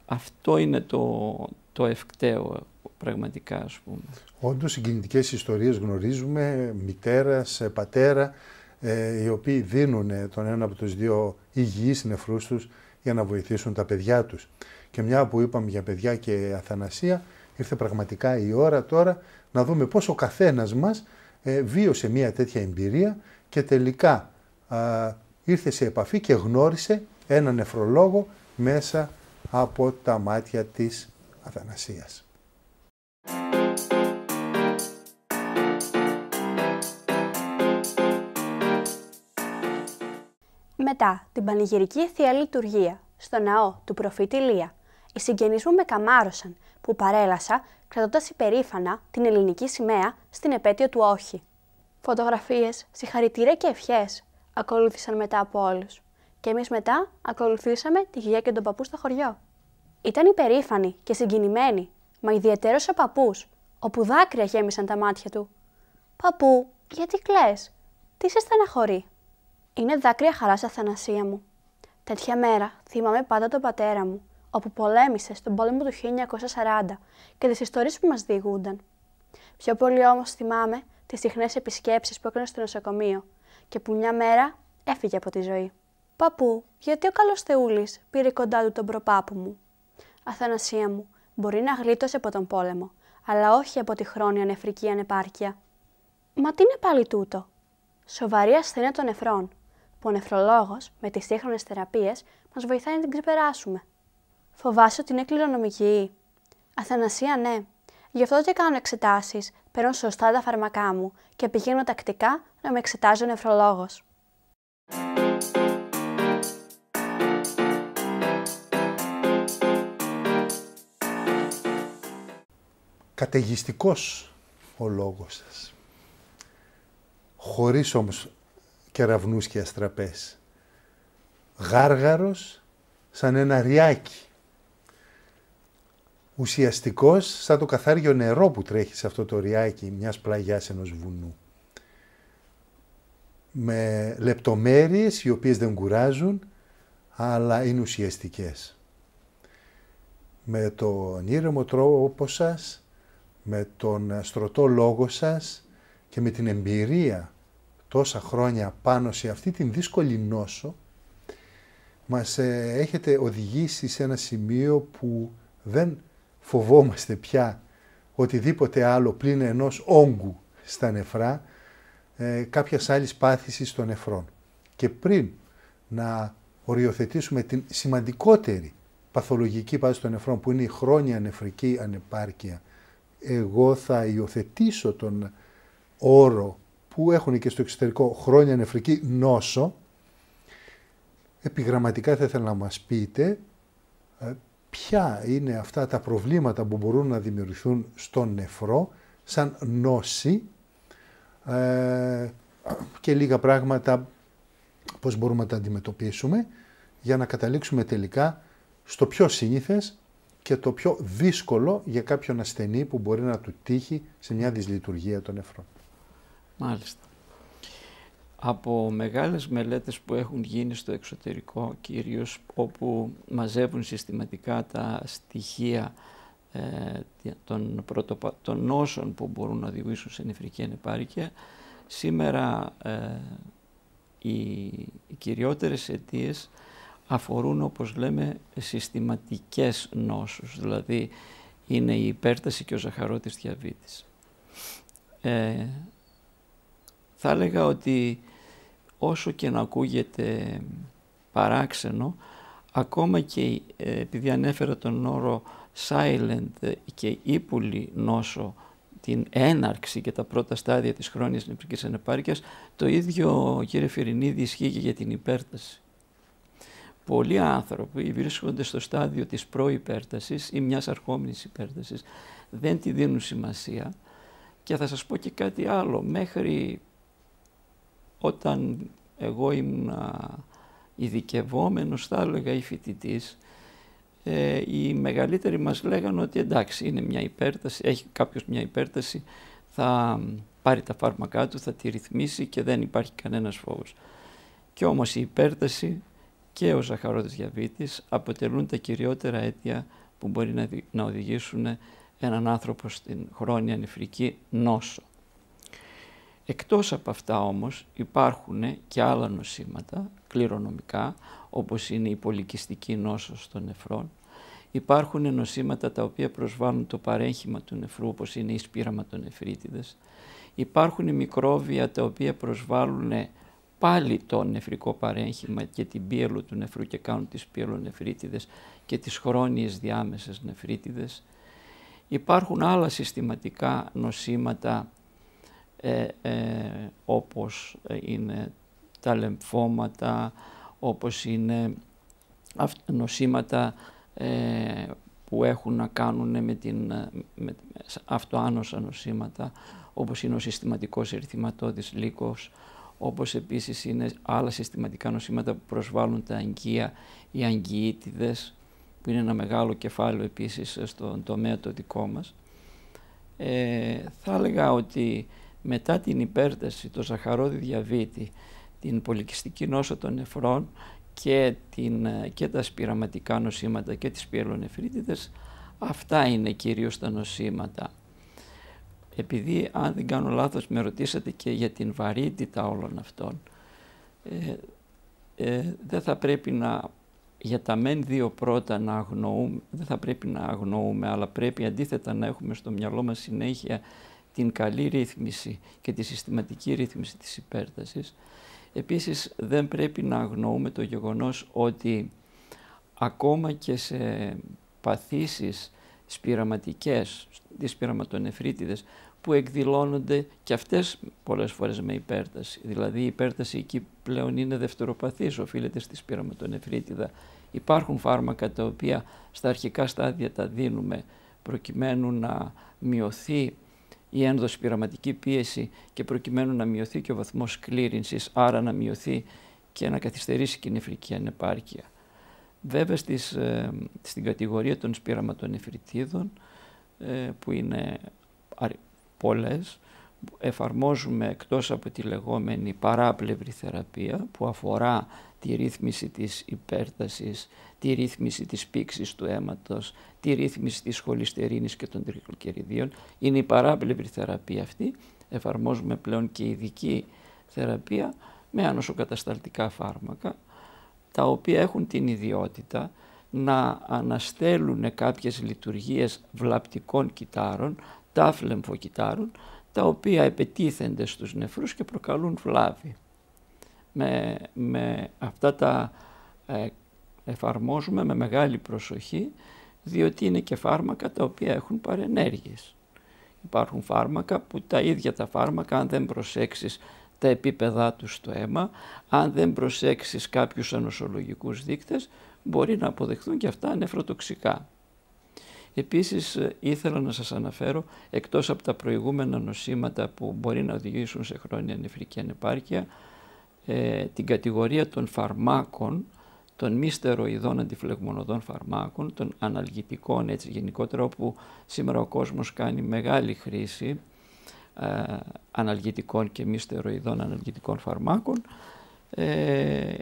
Speaker 2: Αυτό είναι το, το ευκταίο πραγματικά ας πούμε.
Speaker 1: Όντως συγκινητικές ιστορίες γνωρίζουμε, μητέρας, ε, πατέρα, ε, οι οποίοι δίνουν τον ένα από τους δύο υγιείς νεφρούς τους για να βοηθήσουν τα παιδιά τους. Και μια που είπαμε για παιδιά και αθανασία, ήρθε πραγματικά η ώρα τώρα να δούμε πώς ο καθένας μας ε, βίωσε μια τέτοια εμπειρία και τελικά ήρθε σε επαφή και γνώρισε έναν νεφρολόγο μέσα από τα μάτια της Αθανασίας.
Speaker 3: Μετά την πανηγυρική θεία λειτουργία στο ναό του προφήτη Λία, οι συγγενείς μου με καμάρωσαν που παρέλασα κρατώντας υπερήφανα την ελληνική σημαία στην επέτειο του όχι. Φωτογραφίες, συγχαρητήρια και ευχές ακολούθησαν μετά από όλους. Και εμείς μετά ακολουθήσαμε τη γιαγιά και τον παππού στο χωριό. Ήταν υπερήφανοι και συγκινημένοι, μα ιδιαίτερος ο παππούς, όπου δάκρυα γέμισαν τα μάτια του. Παππού, γιατί κλαις, τι σε στεναχωρεί; Είναι δάκρυα χαράς αθανασία μου. Τέτοια μέρα θυμάμαι πάντα τον πατέρα μου, όπου πολέμησε στον πόλεμο του 1940 και τις ιστορίες που μας διηγούνταν. Πιο πολύ όμως θυμάμαι τις συχνές επισκέψεις που έκανε στο νοσοκομείο και που μια μέρα έφυγε από τη ζωή. Παππού, γιατί ο καλός Θεούλης πήρε κοντά του τον προπάπου μου. Αθανασία μου, μπορεί να γλίτωσε από τον πόλεμο, αλλά όχι από τη χρόνια νεφρική ανεπάρκεια. Μα τι είναι πάλι τούτο; Σοβαρή ασθένεια των νεφρών, που ο νεφρολόγος με τις σύγχρονες θεραπείες μας βοηθάει να την ξεπεράσουμε. Φοβάσαι ότι είναι κληρονομική; Αθανασία, ναι. Γι' αυτό και κάνω εξετάσεις, παίρνω σωστά τα φάρμακά μου και πηγαίνω τακτικά να με εξετάζει ο νεφρολόγος.
Speaker 1: Καταιγιστικός ο λόγος σας. Χωρίς όμως κεραυνούς και αστραπές. Γάργαρος σαν ένα ριάκι. Ουσιαστικός σαν το καθάριο νερό που τρέχει σε αυτό το ριάκι μιας πλαγιάς ενός βουνού με λεπτομέρειες οι οποίες δεν κουράζουν, αλλά είναι ουσιαστικές. Με τον ήρεμο τρόπο σας, με τον στρωτό λόγο σας και με την εμπειρία τόσα χρόνια πάνω σε αυτή την δύσκολη νόσο, μας ε, έχετε οδηγήσει σε ένα σημείο που δεν φοβόμαστε πια οτιδήποτε άλλο πλην ενός όγκου στα νεφρά, ε, κάποιας άλλης πάθησης των νεφρών. Και πριν να οριοθετήσουμε την σημαντικότερη παθολογική πάθηση των νεφρών που είναι η χρόνια νεφρική ανεπάρκεια, εγώ θα υιοθετήσω τον όρο που έχουν και στο εξωτερικό χρόνια νεφρική νόσο, επιγραμματικά θα ήθελα να μας πείτε ε, ποια είναι αυτά τα προβλήματα που μπορούν να δημιουργηθούν στον νεφρό σαν νόση ε, και λίγα πράγματα πώς μπορούμε να τα αντιμετωπίσουμε για να καταλήξουμε τελικά στο πιο σύνηθες και το πιο δύσκολο για κάποιον ασθενή που μπορεί να του τύχει σε μια δυσλειτουργία των νεφρών.
Speaker 2: Μάλιστα. Από μεγάλες μελέτες που έχουν γίνει στο εξωτερικό, κυρίως όπου μαζεύουν συστηματικά τα στοιχεία ε, των, πρωτοπα... των νόσων που μπορούν να οδηγήσουν σε νεφρική ανεπάρκεια, σήμερα ε, οι, οι κυριότερες αιτίες αφορούν όπως λέμε συστηματικές νόσους, δηλαδή είναι η υπέρταση και ο ζαχαρότης διαβήτης. Ε, θα έλεγα ότι όσο και να ακούγεται παράξενο, ακόμα και ε, επειδή ανέφερα τον όρο silent και ύπουλη νόσο, την έναρξη και τα πρώτα στάδια της χρόνιας νεπρικής ανεπάρκειας, το ίδιο κύριε Φιρινίδη ισχύει και για την υπέρταση. Πολλοί άνθρωποι βρίσκονται στο στάδιο της προϋπέρτασης ή μιας αρχόμενης υπέρτασης, δεν τη δίνουν σημασία. Και θα σας πω και κάτι άλλο, μέχρι όταν εγώ ήμουν ειδικευόμενος, θα έλεγα ή φοιτητής, ε, οι μεγαλύτεροι μας λέγανε ότι εντάξει είναι μια υπέρταση, έχει κάποιος μια υπέρταση, θα πάρει τα φάρμακά του, θα τη ρυθμίσει και δεν υπάρχει κανένας φόβος. Και όμως η υπέρταση και ο ζαχαρότης διαβήτης αποτελούν τα κυριότερα αίτια που μπορεί να, να οδηγήσουν έναν άνθρωπο στην χρόνια νεφρική νόσο. Εκτός από αυτά όμως υπάρχουν και άλλα νοσήματα κληρονομικά όπως είναι η πολικιστική νόσος των νεφρών. Υπάρχουν νοσήματα τα οποία προσβάλλουν το παρέχημα του νεφρού όπως είναι οι σπήραματονεφρίτιδες. Υπάρχουν μικρόβια τα οποία προσβάλλουν πάλι το νεφρικό παρέχημα και την πίελο του νεφρού και κάνουν τις πιελονεφρίτιδες και τις χρόνιες διάμεσες νεφρίτιδες. Υπάρχουν άλλα συστηματικά νοσήματα ε, ε, όπως είναι τα λεμφώματα, όπως είναι νοσήματα ε, που έχουν να κάνουν με την με, αυτοάνοσα νοσήματα, όπως είναι ο συστηματικός ερυθυματώδης λύκος, όπως επίσης είναι άλλα συστηματικά νοσήματα που προσβάλλουν τα αγκία, οι αγκιήτιδες, που είναι ένα μεγάλο κεφάλαιο επίσης στον τομέα το δικό μας. Ε, θα έλεγα ότι μετά την υπέρταση, το ζαχαρόδι διαβήτη, την πολικιστική νόσο των νεφρών και, την, και τα σπυραματικά νοσήματα και τις πιελονεφρίτιδες, αυτά είναι κυρίως τα νοσήματα. Επειδή, αν δεν κάνω λάθος, με ρωτήσατε και για την βαρύτητα όλων αυτών, ε, ε, δεν θα πρέπει να, για τα μεν δύο πρώτα να αγνοούμε, δεν θα πρέπει να αγνοούμε, αλλά πρέπει αντίθετα να έχουμε στο μυαλό μας συνέχεια την καλή ρύθμιση και τη συστηματική ρύθμιση της υπέρτασης. Επίσης δεν πρέπει να αγνοούμε το γεγονός ότι ακόμα και σε παθήσεις σπυραματικές, τις σπυραματονεφρίτιδες, που εκδηλώνονται και αυτές πολλές φορές με υπέρταση. Δηλαδή η υπέρταση εκεί πλέον είναι δευτεροπαθής, οφείλεται στη σπυραματονεφρίτιδα. Υπάρχουν φάρμακα τα οποία στα αρχικά στάδια τα δίνουμε προκειμένου να μειωθεί η ένδοση πειραματική πίεση και προκειμένου να μειωθεί και ο βαθμός κλήρινσης, άρα να μειωθεί και να καθυστερήσει και η νεφρική ανεπάρκεια. Βέβαια στις, ε, στην κατηγορία των σπυραματονεφριτίδων ε, που είναι πολλές εφαρμόζουμε εκτός από τη λεγόμενη παράπλευρη θεραπεία που αφορά τη ρύθμιση της υπέρτασης, τη ρύθμιση της πήξης του αίματος, τη ρύθμιση της χολυστερίνης και των τριγλυκεριδίων. Είναι η παράπλευρη θεραπεία αυτή. Εφαρμόζουμε πλέον και ειδική θεραπεία με ανοσοκατασταλτικά φάρμακα, τα οποία έχουν την ιδιότητα να αναστέλουν κάποιες λειτουργίες βλαπτικών κυτάρων, τάφλεμφο κυτάρων, τα οποία επετίθενται στους νεφρούς και προκαλούν βλάβη. Με, με αυτά τα ε, εφαρμόζουμε με μεγάλη προσοχή, διότι είναι και φάρμακα τα οποία έχουν παρενέργειες. Υπάρχουν φάρμακα που τα ίδια τα φάρμακα, αν δεν προσέξεις τα επίπεδά τους στο αίμα, αν δεν προσέξεις κάποιους ανοσολογικούς δείκτες, μπορεί να αποδεχθούν και αυτά νεφροτοξικά. Επίσης ε, ήθελα να σας αναφέρω, εκτός από τα προηγούμενα νοσήματα που μπορεί να οδηγήσουν σε χρόνια νεφρική ανεπάρκεια, ε, την κατηγορία των φαρμάκων, των μη στεροειδών αντιφλεγμονωδών φαρμάκων, των αναλγητικών έτσι γενικότερα, όπου σήμερα ο κόσμος κάνει μεγάλη χρήση ε, αναλγητικών και μη στεροειδών αναλγητικών φαρμάκων, ε,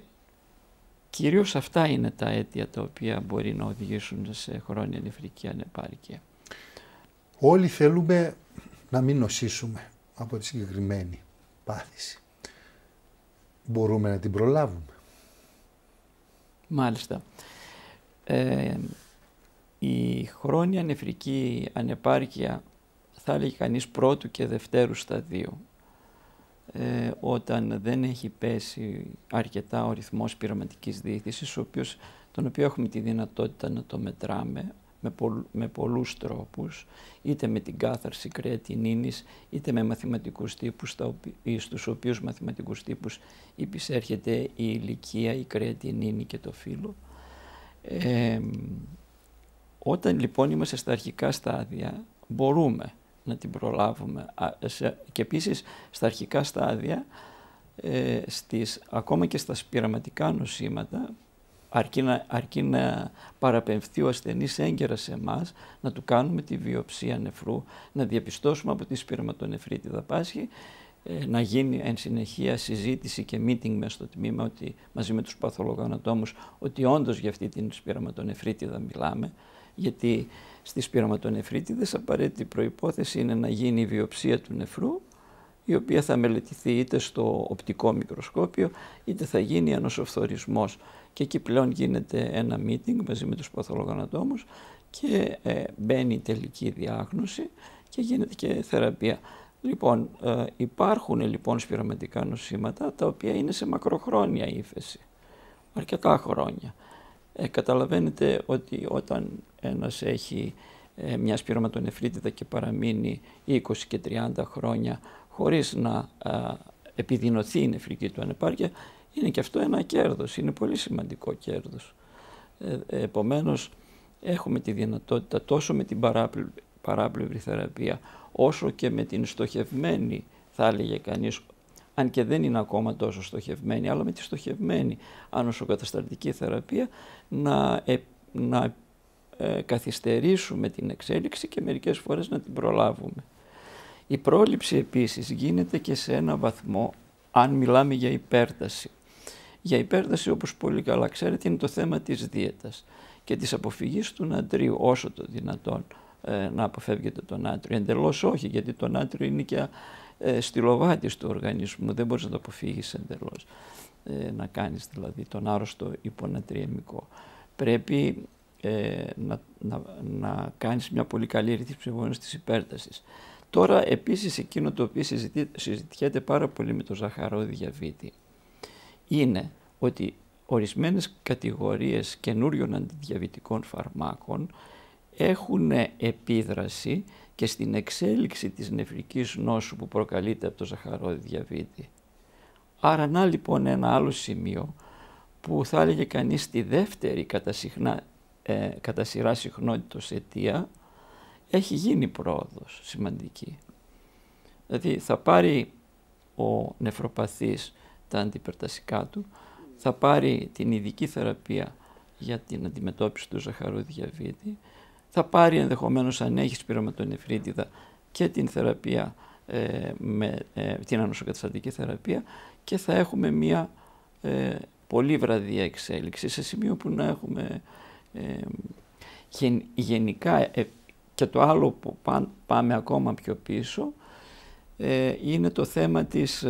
Speaker 2: Κυρίως αυτά είναι τα αίτια τα οποία μπορεί να οδηγήσουν σε χρόνια νεφρική ανεπάρκεια.
Speaker 1: Όλοι θέλουμε να μην νοσήσουμε από τη συγκεκριμένη πάθηση. Μπορούμε να την προλάβουμε.
Speaker 2: Μάλιστα. Ε, η χρόνια νεφρική ανεπάρκεια θα έλεγε κανείς πρώτου και δευτέρου σταδίου ε, όταν δεν έχει πέσει αρκετά ο ρυθμός πειραματικής διήθησης, ο οποίος, τον οποίο έχουμε τη δυνατότητα να το μετράμε με, πολλ, με πολλούς τρόπους, είτε με την κάθαρση κρεατινίνης, είτε με μαθηματικούς τύπους, τα, στους οποίους μαθηματικούς τύπους υπησέρχεται η ηλικία, η κρεατινίνη και το φύλλο. Ε, όταν λοιπόν είμαστε στα αρχικά στάδια, μπορούμε να την προλάβουμε. Και επίσης στα αρχικά στάδια, ε, στις, ακόμα και στα σπειραματικά νοσήματα, αρκεί να, αρκεί να παραπεμφθεί ο ασθενής έγκαιρα σε εμάς, να του κάνουμε τη βιοψία νεφρού, να διαπιστώσουμε από τη σπειραματονεφρίτιδα πάσχη, ε, να γίνει εν συνεχεία συζήτηση και meeting μέσα στο τμήμα ότι, μαζί με τους παθολογανατόμους ότι όντως για αυτή την σπειραματονεφρίτιδα μιλάμε, γιατί στις πειραματονεφρίτιδες απαραίτητη προϋπόθεση είναι να γίνει η βιοψία του νεφρού η οποία θα μελετηθεί είτε στο οπτικό μικροσκόπιο είτε θα γίνει ανοσοφθορισμός και εκεί πλέον γίνεται ένα meeting μαζί με τους παθολογανατόμους και ε, μπαίνει η τελική διάγνωση και γίνεται και θεραπεία. Λοιπόν, ε, υπάρχουν λοιπόν σπειραματικά νοσήματα τα οποία είναι σε μακροχρόνια ύφεση, αρκετά χρόνια. Ε, καταλαβαίνετε ότι όταν ένας έχει ε, μια σπυρωματονεφρίτιδα και παραμείνει 20 και 30 χρόνια χωρίς να επιδεινωθεί η νεφρική του ανεπάρκεια, είναι και αυτό ένα κέρδος, είναι πολύ σημαντικό κέρδος. Ε, επομένως, έχουμε τη δυνατότητα τόσο με την παράπλευρη θεραπεία, όσο και με την στοχευμένη, θα έλεγε κανείς, αν και δεν είναι ακόμα τόσο στοχευμένη, αλλά με τη στοχευμένη ανοσοκαταστατική θεραπεία να, ε, να ε, καθυστερήσουμε την εξέλιξη και μερικές φορές να την προλάβουμε. Η πρόληψη επίσης γίνεται και σε ένα βαθμό αν μιλάμε για υπέρταση. Για υπέρταση όπως πολύ καλά ξέρετε είναι το θέμα της δίαιτας και της αποφυγής του νατρίου όσο το δυνατόν ε, να αποφεύγετε το νάτριο. Εντελώς όχι γιατί το νάτριο είναι και ε, στυλοβάτης του οργανισμού, δεν μπορείς να το αποφύγεις εντελώς. Ε, να κάνεις δηλαδή τον άρρωστο υπονατριεμικό. Πρέπει ε, να, να, να κάνεις μια πολύ καλή ρύθμιση ψυχογόνης της υπέρτασης. Τώρα επίσης εκείνο το οποίο συζητιέται πάρα πολύ με το ζαχαρόδι διαβήτη είναι ότι ορισμένες κατηγορίες καινούριων αντιδιαβητικών φαρμάκων έχουν επίδραση και στην εξέλιξη της νεφρικής νόσου που προκαλείται από το ζαχαρόδι διαβήτη. Άρα να λοιπόν ένα άλλο σημείο που θα έλεγε κανείς τη δεύτερη κατά, συχνά, ε, κατά σειρά συχνότητος αιτία έχει γίνει πρόοδος σημαντική. Δηλαδή θα πάρει ο νεφροπαθής τα αντιπερτασικά του, θα πάρει την ειδική θεραπεία για την αντιμετώπιση του ζαχαρόδι διαβήτη, θα πάρει ενδεχομένως αν έχεις σπυρωματονεφρίτιδα και την θεραπεία ε, με ε, την ανοσοκαταστατική θεραπεία και θα έχουμε μία ε, πολύ βραδία εξέλιξη σε σημείο που να έχουμε γενικά και το άλλο που πάμε ακόμα πιο πίσω είναι το θέμα της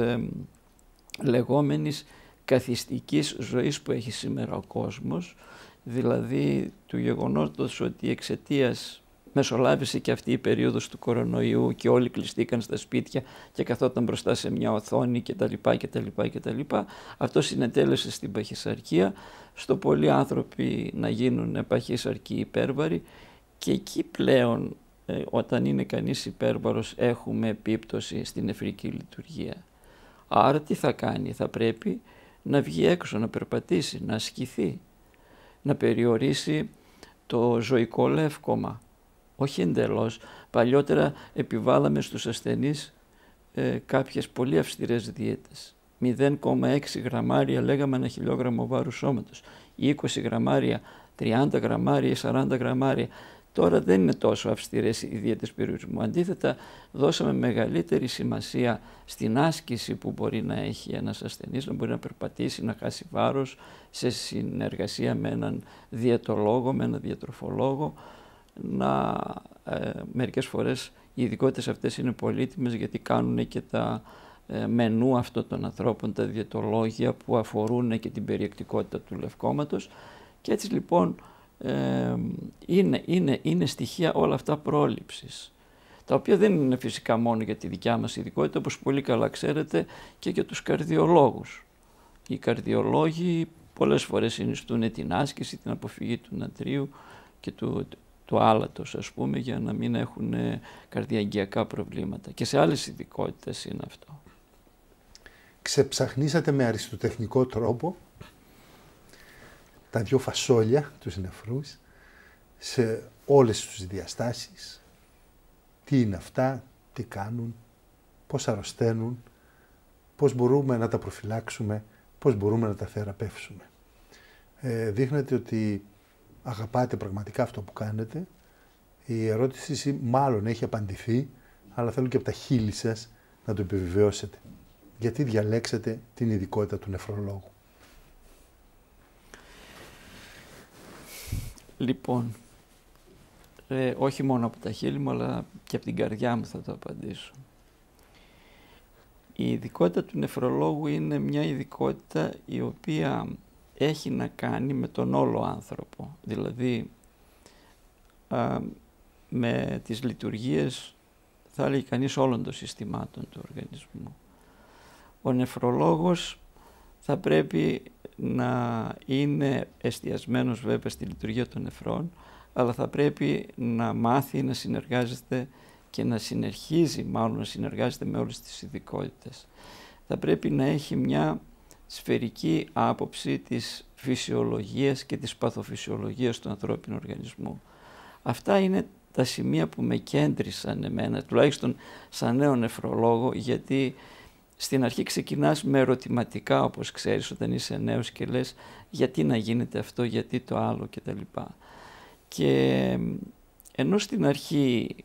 Speaker 2: λεγόμενης καθιστικής ζωής που έχει σήμερα ο κόσμος, δηλαδή του γεγονότος ότι εξαιτίας μεσολάβησε και αυτή η περίοδος του κορονοϊού και όλοι κλειστήκαν στα σπίτια και καθόταν μπροστά σε μια οθόνη κτλ. κτλ, κτλ. Αυτό συνετέλεσε στην παχυσαρκία, στο πολλοί άνθρωποι να γίνουν παχυσαρκοί υπέρβαροι και εκεί πλέον ε, όταν είναι κανείς υπέρβαρος έχουμε επίπτωση στην νεφρική λειτουργία. Άρα τι θα κάνει, θα πρέπει να βγει έξω, να περπατήσει, να ασκηθεί, να περιορίσει το ζωικό λεύκομα. Όχι εντελώς. Παλιότερα επιβάλαμε στους ασθενείς ε, κάποιες πολύ αυστηρές δίαιτες. 0,6 γραμμάρια λέγαμε ένα χιλιόγραμμο βάρους σώματος, 20 γραμμάρια, 30 γραμμάρια, 40 γραμμάρια. Τώρα δεν είναι τόσο αυστηρές οι δίαιτες περιορισμού. Αντίθετα, δώσαμε μεγαλύτερη σημασία στην άσκηση που μπορεί να έχει ένας ασθενής, να μπορεί να περπατήσει, να χάσει βάρος σε συνεργασία με έναν διαιτολόγο, με έναν διατροφολόγο, να ε, μερικές φορές οι ειδικότητες αυτές είναι πολύτιμες γιατί κάνουν και τα ε, μενού αυτών των ανθρώπων, τα διαιτολόγια που αφορούν και την περιεκτικότητα του λευκόματος και έτσι λοιπόν είναι, είναι, είναι στοιχεία όλα αυτά πρόληψης τα οποία δεν είναι φυσικά μόνο για τη δικιά μας ειδικότητα, όπως πολύ καλά ξέρετε, και για τους καρδιολόγους. Οι καρδιολόγοι πολλές φορές συνιστούν την άσκηση, την αποφυγή του νατρίου και του, του άλατος, ας πούμε, για να μην έχουν ε, καρδιαγγειακά προβλήματα. Και σε άλλες ειδικότητες είναι αυτό.
Speaker 1: Ξεψαχνίσατε με αριστοτεχνικό τρόπο; Τα δυο φασόλια, τους νεφρούς, σε όλες τις διαστάσεις, τι είναι αυτά, τι κάνουν, πώς αρρωσταίνουν, πώς μπορούμε να τα προφυλάξουμε, πώς μπορούμε να τα θεραπεύσουμε. Ε, δείχνετε ότι αγαπάτε πραγματικά αυτό που κάνετε. Η ερώτηση μάλλον έχει απαντηθεί, αλλά θέλω και από τα χείλη σας να το επιβεβαιώσετε. Γιατί διαλέξετε την ειδικότητα του νεφρολόγου;
Speaker 2: Λοιπόν, ε, όχι μόνο από τα χείλη μου, αλλά και από την καρδιά μου θα το απαντήσω. Η ειδικότητα του νεφρολόγου είναι μια ειδικότητα η οποία έχει να κάνει με τον όλο άνθρωπο, δηλαδή με τις λειτουργίες, θα έλεγε κανείς, όλων των συστημάτων του οργανισμού. Ο νεφρολόγος θα πρέπει να είναι εστιασμένος βέβαια στη λειτουργία των νεφρών, αλλά θα πρέπει να μάθει να συνεργάζεται και να συνεχίζει μάλλον να συνεργάζεται με όλες τις ειδικότητες. Θα πρέπει να έχει μια σφαιρική άποψη της φυσιολογίας και της παθοφυσιολογίας του ανθρώπινου οργανισμού. Αυτά είναι τα σημεία που με κέντρισαν εμένα, τουλάχιστον σαν νέο νεφρολόγο, γιατί στην αρχή ξεκινάς με ερωτηματικά όπως ξέρεις όταν είσαι νέος και λες γιατί να γίνεται αυτό, γιατί το άλλο κτλ. Και ενώ στην αρχή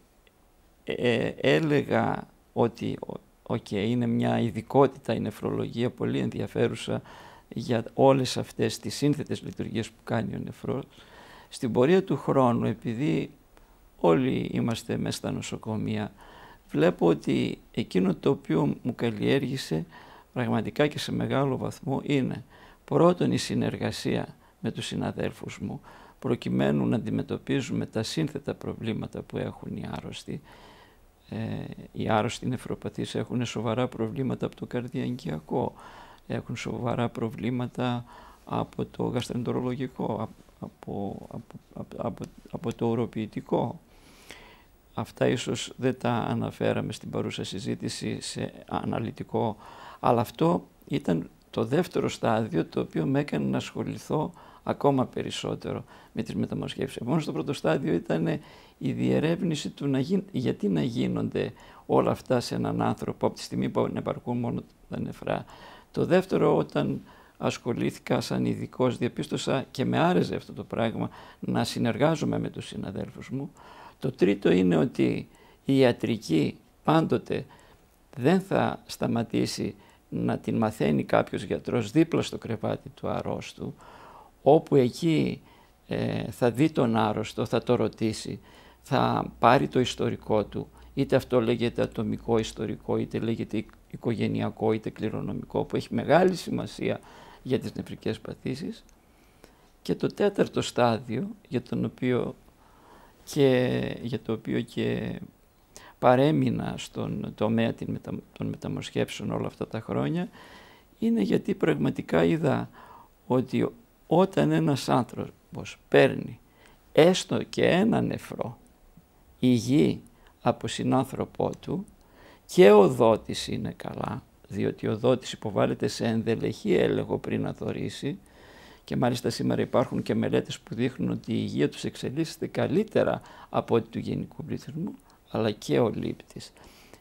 Speaker 2: ε, έλεγα ότι okay, είναι μια ειδικότητα η νεφρολογία πολύ ενδιαφέρουσα για όλες αυτές τις σύνθετες λειτουργίες που κάνει ο νεφρός, στην πορεία του χρόνου επειδή όλοι είμαστε μέσα στα νοσοκομεία βλέπω ότι εκείνο το οποίο μου καλλιέργησε πραγματικά και σε μεγάλο βαθμό είναι πρώτον η συνεργασία με τους συναδέλφους μου προκειμένου να αντιμετωπίζουμε τα σύνθετα προβλήματα που έχουν οι άρρωστοι. Ε, οι άρρωστοι νεφροπαθείς έχουν σοβαρά προβλήματα από το καρδιαγγειακό, έχουν σοβαρά προβλήματα από το γαστρεντερολογικό, από, από, από, από το οροποιητικό. Αυτά ίσως δεν τα αναφέραμε στην παρούσα συζήτηση σε αναλυτικό, αλλά αυτό ήταν το δεύτερο στάδιο το οποίο με έκανε να ασχοληθώ ακόμα περισσότερο με τις μεταμοσχεύσεις. Επομένως το πρώτο στάδιο ήταν η διερεύνηση του να γι... γιατί να γίνονται όλα αυτά σε έναν άνθρωπο από τη στιγμή που επαρκούν μόνο τα νεφρά. Το δεύτερο όταν ασχολήθηκα σαν ειδικός, διαπίστωσα και με άρεσε αυτό το πράγμα να συνεργάζομαι με τους συναδέλφους μου το τρίτο είναι ότι η ιατρική πάντοτε δεν θα σταματήσει να την μαθαίνει κάποιος γιατρός δίπλα στο κρεβάτι του αρρώστου, όπου εκεί ε, θα δει τον άρρωστο, θα το ρωτήσει, θα πάρει το ιστορικό του, είτε αυτό λέγεται ατομικό ιστορικό, είτε λέγεται οικογενειακό, είτε κληρονομικό, που έχει μεγάλη σημασία για τις νεφρικές παθήσεις. Και το τέταρτο στάδιο για, τον οποίο και, για το οποίο και παρέμεινα στον τομέα των μεταμοσχεύσεων όλα αυτά τα χρόνια είναι γιατί πραγματικά είδα ότι όταν ένας άνθρωπος παίρνει έστω και ένα νεφρό υγιή από συνάνθρωπό του και ο δότης είναι καλά, διότι ο δότης υποβάλλεται σε ενδελεχή έλεγχο πριν να θωρήσει και μάλιστα σήμερα υπάρχουν και μελέτες που δείχνουν ότι η υγεία τους εξελίσσεται καλύτερα από ό,τι του γενικού πληθυσμού, αλλά και ο λήπτης.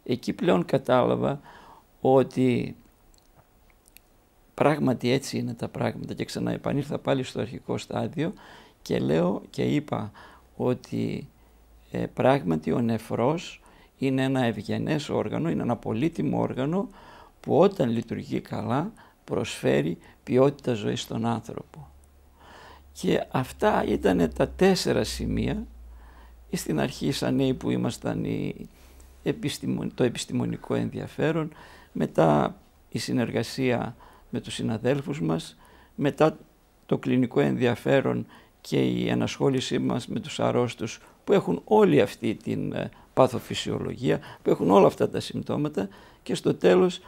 Speaker 2: Εκεί πλέον κατάλαβα ότι πράγματι έτσι είναι τα πράγματα και ξανά επανήλθα πάλι στο αρχικό στάδιο και λέω και είπα ότι ε, πράγματι ο νεφρός είναι ένα ευγενές όργανο, είναι ένα πολύτιμο όργανο που όταν λειτουργεί καλά προσφέρει ποιότητα ζωής στον άνθρωπο. Και αυτά ήταν τα τέσσερα σημεία στην αρχή σαν νέοι που ήμασταν το επιστημονικό ενδιαφέρον, μετά η συνεργασία με τους συναδέλφους μας, μετά το κλινικό ενδιαφέρον και η ανασχόλησή μας με τους αρρώστους που έχουν όλη αυτή την ε, παθοφυσιολογία, που έχουν όλα αυτά τα συμπτώματα και στο τέλος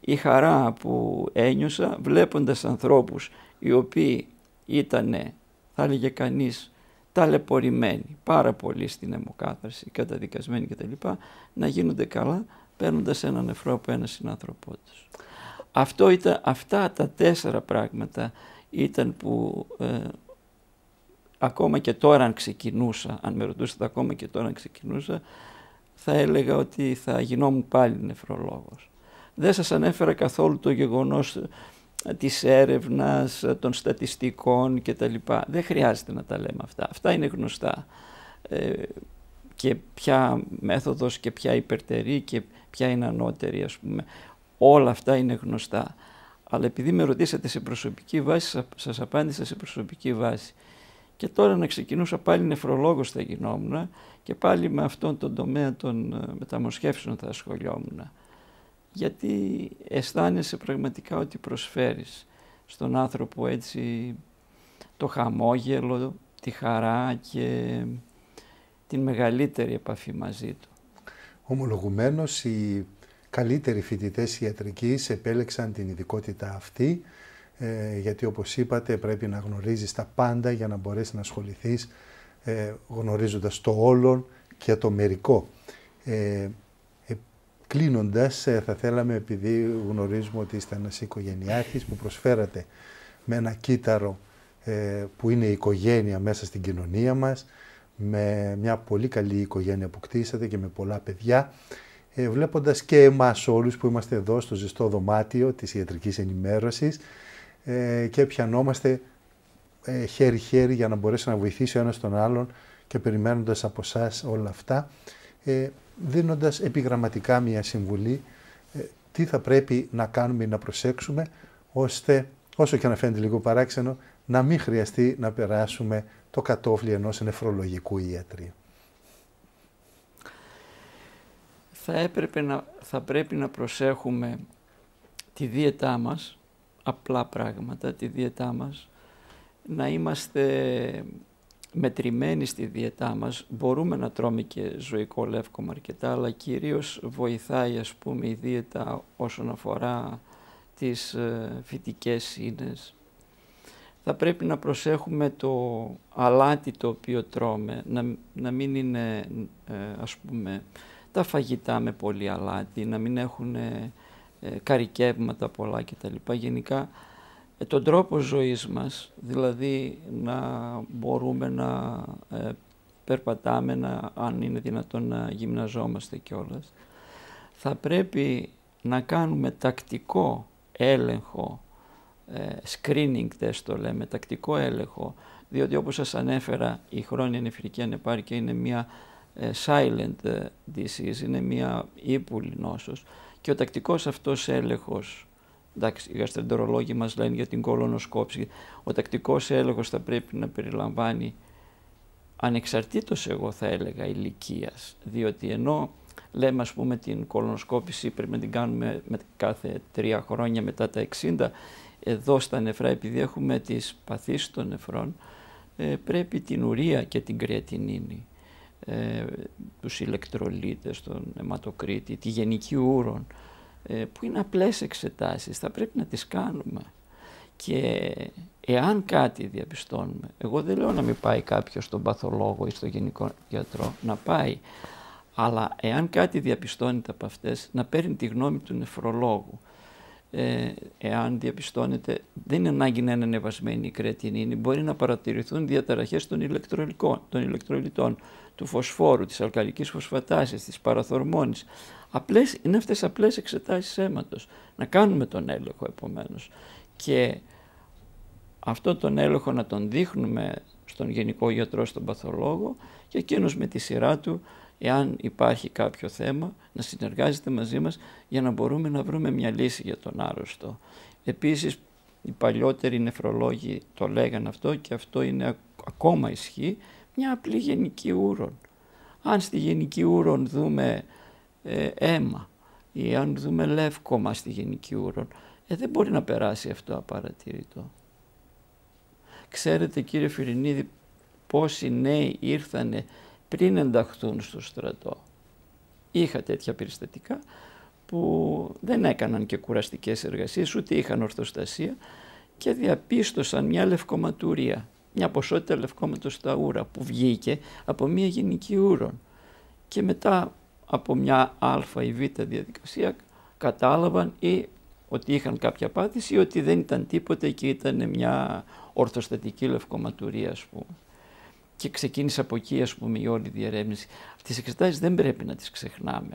Speaker 2: η χαρά που ένιωσα βλέποντας ανθρώπους οι οποίοι ήταν, θα έλεγε κανείς, ταλαιπωρημένοι πάρα πολύ στην αιμοκάθαρση, καταδικασμένοι κτλ. να γίνονται καλά παίρνοντας ένα νεφρό από ένα συνάνθρωπό τους. Αυτό ήταν, αυτά τα τέσσερα πράγματα ήταν που ε, ακόμα και τώρα αν ξεκινούσα, αν με ρωτούσατε ακόμα και τώρα αν ξεκινούσα, θα έλεγα ότι θα γινόμουν πάλι νεφρολόγος. Δεν σας ανέφερα καθόλου το γεγονός ε, της έρευνας, ε, των στατιστικών κτλ. Δεν χρειάζεται να τα λέμε αυτά. Αυτά είναι γνωστά. Ε, και ποια μέθοδος και ποια υπερτερή και ποια είναι ανώτερη ας πούμε. Όλα αυτά είναι γνωστά. Αλλά επειδή με ρωτήσατε σε προσωπική βάση, σας απάντησα σε προσωπική βάση. Και τώρα να ξεκινούσα πάλι νεφρολόγος θα γινόμουν και πάλι με αυτόν τον τομέα των ε, μεταμοσχεύσεων θα ασχολιόμουν. Γιατί αισθάνεσαι πραγματικά ότι προσφέρεις στον άνθρωπο έτσι το χαμόγελο, τη χαρά και την μεγαλύτερη επαφή μαζί του.
Speaker 1: Ομολογουμένως οι καλύτεροι φοιτητές ιατρικής επέλεξαν την ειδικότητα αυτή ε, γιατί όπως είπατε πρέπει να γνωρίζεις τα πάντα για να μπορέσεις να ασχοληθείς ε, γνωρίζοντας το όλον και το μερικό. Ε, ε κλείνοντας, ε, θα θέλαμε, επειδή γνωρίζουμε ότι είστε ένας οικογενειάρχης που προσφέρατε με ένα κύτταρο που είναι η οικογένεια μέσα στην κοινωνία μας, με μια πολύ καλή οικογένεια που κτίσατε και με πολλά παιδιά, ε, βλέποντας και εμάς όλους που είμαστε εδώ στο ζεστό δωμάτιο της ιατρικής ενημέρωσης, ε, και πιανόμαστε ε, χέρι-χέρι για να μπορέσει να βοηθήσει ο ένας τον άλλον και περιμένοντας από εσά όλα αυτά, ε, δίνοντας επιγραμματικά μια συμβουλή ε, τι θα πρέπει να κάνουμε ή να προσέξουμε, ώστε όσο και να φαίνεται λίγο παράξενο, να μην χρειαστεί να περάσουμε το κατόφλι ενός νεφρολογικού ιατρίου.
Speaker 2: Θα, έπρεπε να, θα πρέπει να προσέχουμε τη δίαιτά μας, απλά πράγματα, τη διαιτά μας, να είμαστε μετρημένοι στη διαιτά μας. Μπορούμε να τρώμε και ζωικό λεύκομα αρκετά, αλλά κυρίως βοηθάει ας πούμε η δίαιτα όσον αφορά τις ε, φυτικές σύνες. Θα πρέπει να προσέχουμε το αλάτι το οποίο τρώμε, να, να μην είναι ε, ας πούμε τα φαγητά με πολύ αλάτι, να μην έχουν ε, καρικεύματα πολλά κτλ. Γενικά ε, τον τρόπο ζωής μας, δηλαδή να μπορούμε να ε, περπατάμε, να, αν είναι δυνατόν να γυμναζόμαστε κιόλας, θα πρέπει να κάνουμε τακτικό έλεγχο, screening test το λέμε, τακτικό έλεγχο, διότι όπως σας ανέφερα η χρόνια νεφρική ανεπάρκεια είναι μια silent disease, είναι μια ύπουλη νόσος και ο τακτικός αυτός έλεγχος, εντάξει οι γαστρεντερολόγοι μας λένε για την κολονοσκόψη, ο τακτικός έλεγχος θα πρέπει να περιλαμβάνει ανεξαρτήτως εγώ θα έλεγα ηλικίας, διότι ενώ λέμε ας πούμε την κολονοσκόπηση πρέπει να την κάνουμε με κάθε τρία χρόνια μετά τα 60, εδώ στα νεφρά, επειδή έχουμε τις παθήσεις των νεφρών, ε, πρέπει την ουρία και την κρεατινίνη, ε, τους ηλεκτρολίτες, τον αιματοκρίτη, τη γενική ούρον, ε, που είναι απλές εξετάσεις, θα πρέπει να τις κάνουμε. Και εάν κάτι διαπιστώνουμε, εγώ δεν λέω να μην πάει κάποιος στον παθολόγο ή στον γενικό γιατρό, να πάει, αλλά εάν κάτι διαπιστώνεται από αυτές, να παίρνει τη γνώμη του νεφρολόγου. Ε, εάν διαπιστώνεται, δεν είναι ανάγκη να είναι ανεβασμένη η κρεατινίνη, μπορεί να παρατηρηθούν διαταραχές των, των ηλεκτρολιτών, του φωσφόρου, της αλκαλικής φωσφατάσης, της παραθορμόνης. Απλές, είναι αυτές απλές εξετάσεις αίματος. Να κάνουμε τον έλεγχο επομένως. Και αυτό τον έλεγχο να τον δείχνουμε στον γενικό γιατρό, στον παθολόγο και εκείνος με τη σειρά του εάν υπάρχει κάποιο θέμα, να συνεργάζεται μαζί μας για να μπορούμε να βρούμε μια λύση για τον άρρωστο. Επίσης, οι παλιότεροι νεφρολόγοι το λέγαν αυτό και αυτό είναι ακόμα ισχύει, μια απλή γενική ούρον. Αν στη γενική ούρον δούμε ε, αίμα ή αν δούμε λεύκομα στη γενική ούρον, ε, δεν μπορεί να περάσει αυτό απαρατηρητό. Ξέρετε κύριε Φιρινίδη πόσοι νέοι ήρθανε πριν ενταχθούν στο στρατό. Είχα τέτοια περιστατικά που δεν έκαναν και κουραστικές εργασίες, ούτε είχαν ορθοστασία και διαπίστωσαν μια λευκοματουρία, μια ποσότητα λευκόματος στα ούρα που βγήκε από μια γενική ούρον. Και μετά από μια α ή β διαδικασία κατάλαβαν ή ότι είχαν κάποια πάθηση ή ότι δεν ήταν τίποτα και ήταν μια ορθοστατική λευκοματουρία ας πούμε και ξεκίνησε από εκεί ας πούμε η όλη διερεύνηση. Τις εξετάσεις δεν πρέπει να τις ξεχνάμε.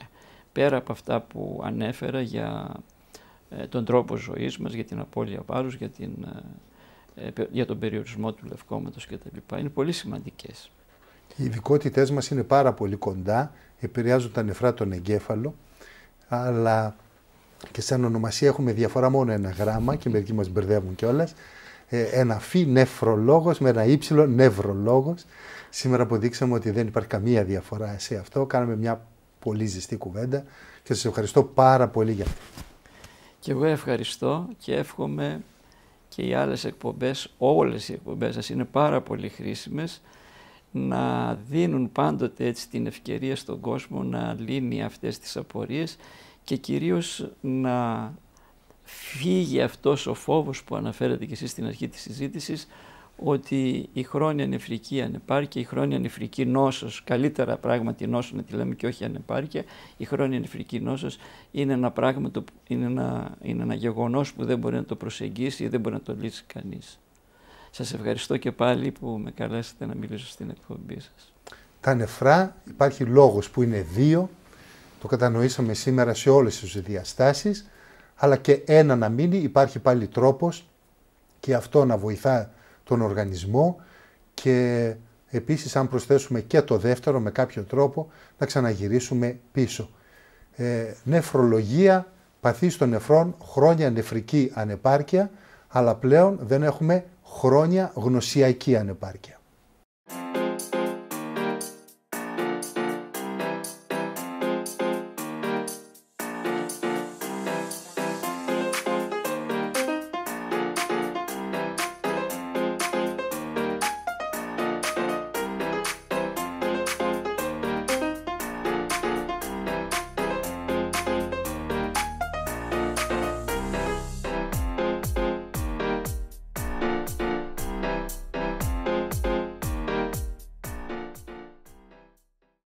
Speaker 2: Πέρα από αυτά που ανέφερα για ε, τον τρόπο ζωής μας, για την απώλεια βάρους, για, την, ε, ε, για τον περιορισμό του λευκόματος κτλ. Είναι πολύ σημαντικές.
Speaker 1: Οι ειδικότητές μας είναι πάρα πολύ κοντά, επηρεάζουν τα νεφρά τον εγκέφαλο, αλλά και σαν ονομασία έχουμε διαφορά μόνο ένα γράμμα και μερικοί μας μπερδεύουν κιόλας. Ε, ένα φι νεφρολόγος με ένα ύψιλο νευρολόγος. Σήμερα αποδείξαμε ότι δεν υπάρχει καμία διαφορά σε αυτό. Κάναμε μια πολύ ζεστή κουβέντα και σας ευχαριστώ πάρα πολύ για αυτό.
Speaker 2: Και εγώ ευχαριστώ και εύχομαι και οι άλλες εκπομπές, όλες οι εκπομπές σας είναι πάρα πολύ χρήσιμες να δίνουν πάντοτε έτσι την ευκαιρία στον κόσμο να λύνει αυτές τις απορίες και κυρίως να φύγει αυτός ο φόβος που αναφέρατε και εσείς στην αρχή της συζήτησης ότι η χρόνια νεφρική ανεπάρκεια, η χρόνια νεφρική νόσος, καλύτερα πράγματι νόσο να τη λέμε και όχι ανεπάρκεια, η χρόνια νεφρική νόσος είναι ένα πράγμα, το, είναι, ένα, είναι ένα γεγονός που δεν μπορεί να το προσεγγίσει ή δεν μπορεί να το λύσει κανείς. Σας ευχαριστώ και πάλι που με καλέσατε να μιλήσω στην εκπομπή σας.
Speaker 1: Τα νεφρά υπάρχει λόγος που είναι δύο, το κατανοήσαμε σήμερα σε όλες τις διαστάσεις αλλά και ένα να μείνει, υπάρχει πάλι τρόπος και αυτό να βοηθά τον οργανισμό και επίσης αν προσθέσουμε και το δεύτερο με κάποιο τρόπο να ξαναγυρίσουμε πίσω. Ε, νεφρολογία, παθή των νεφρών, χρόνια νεφρική ανεπάρκεια, αλλά πλέον δεν έχουμε χρόνια γνωσιακή ανεπάρκεια.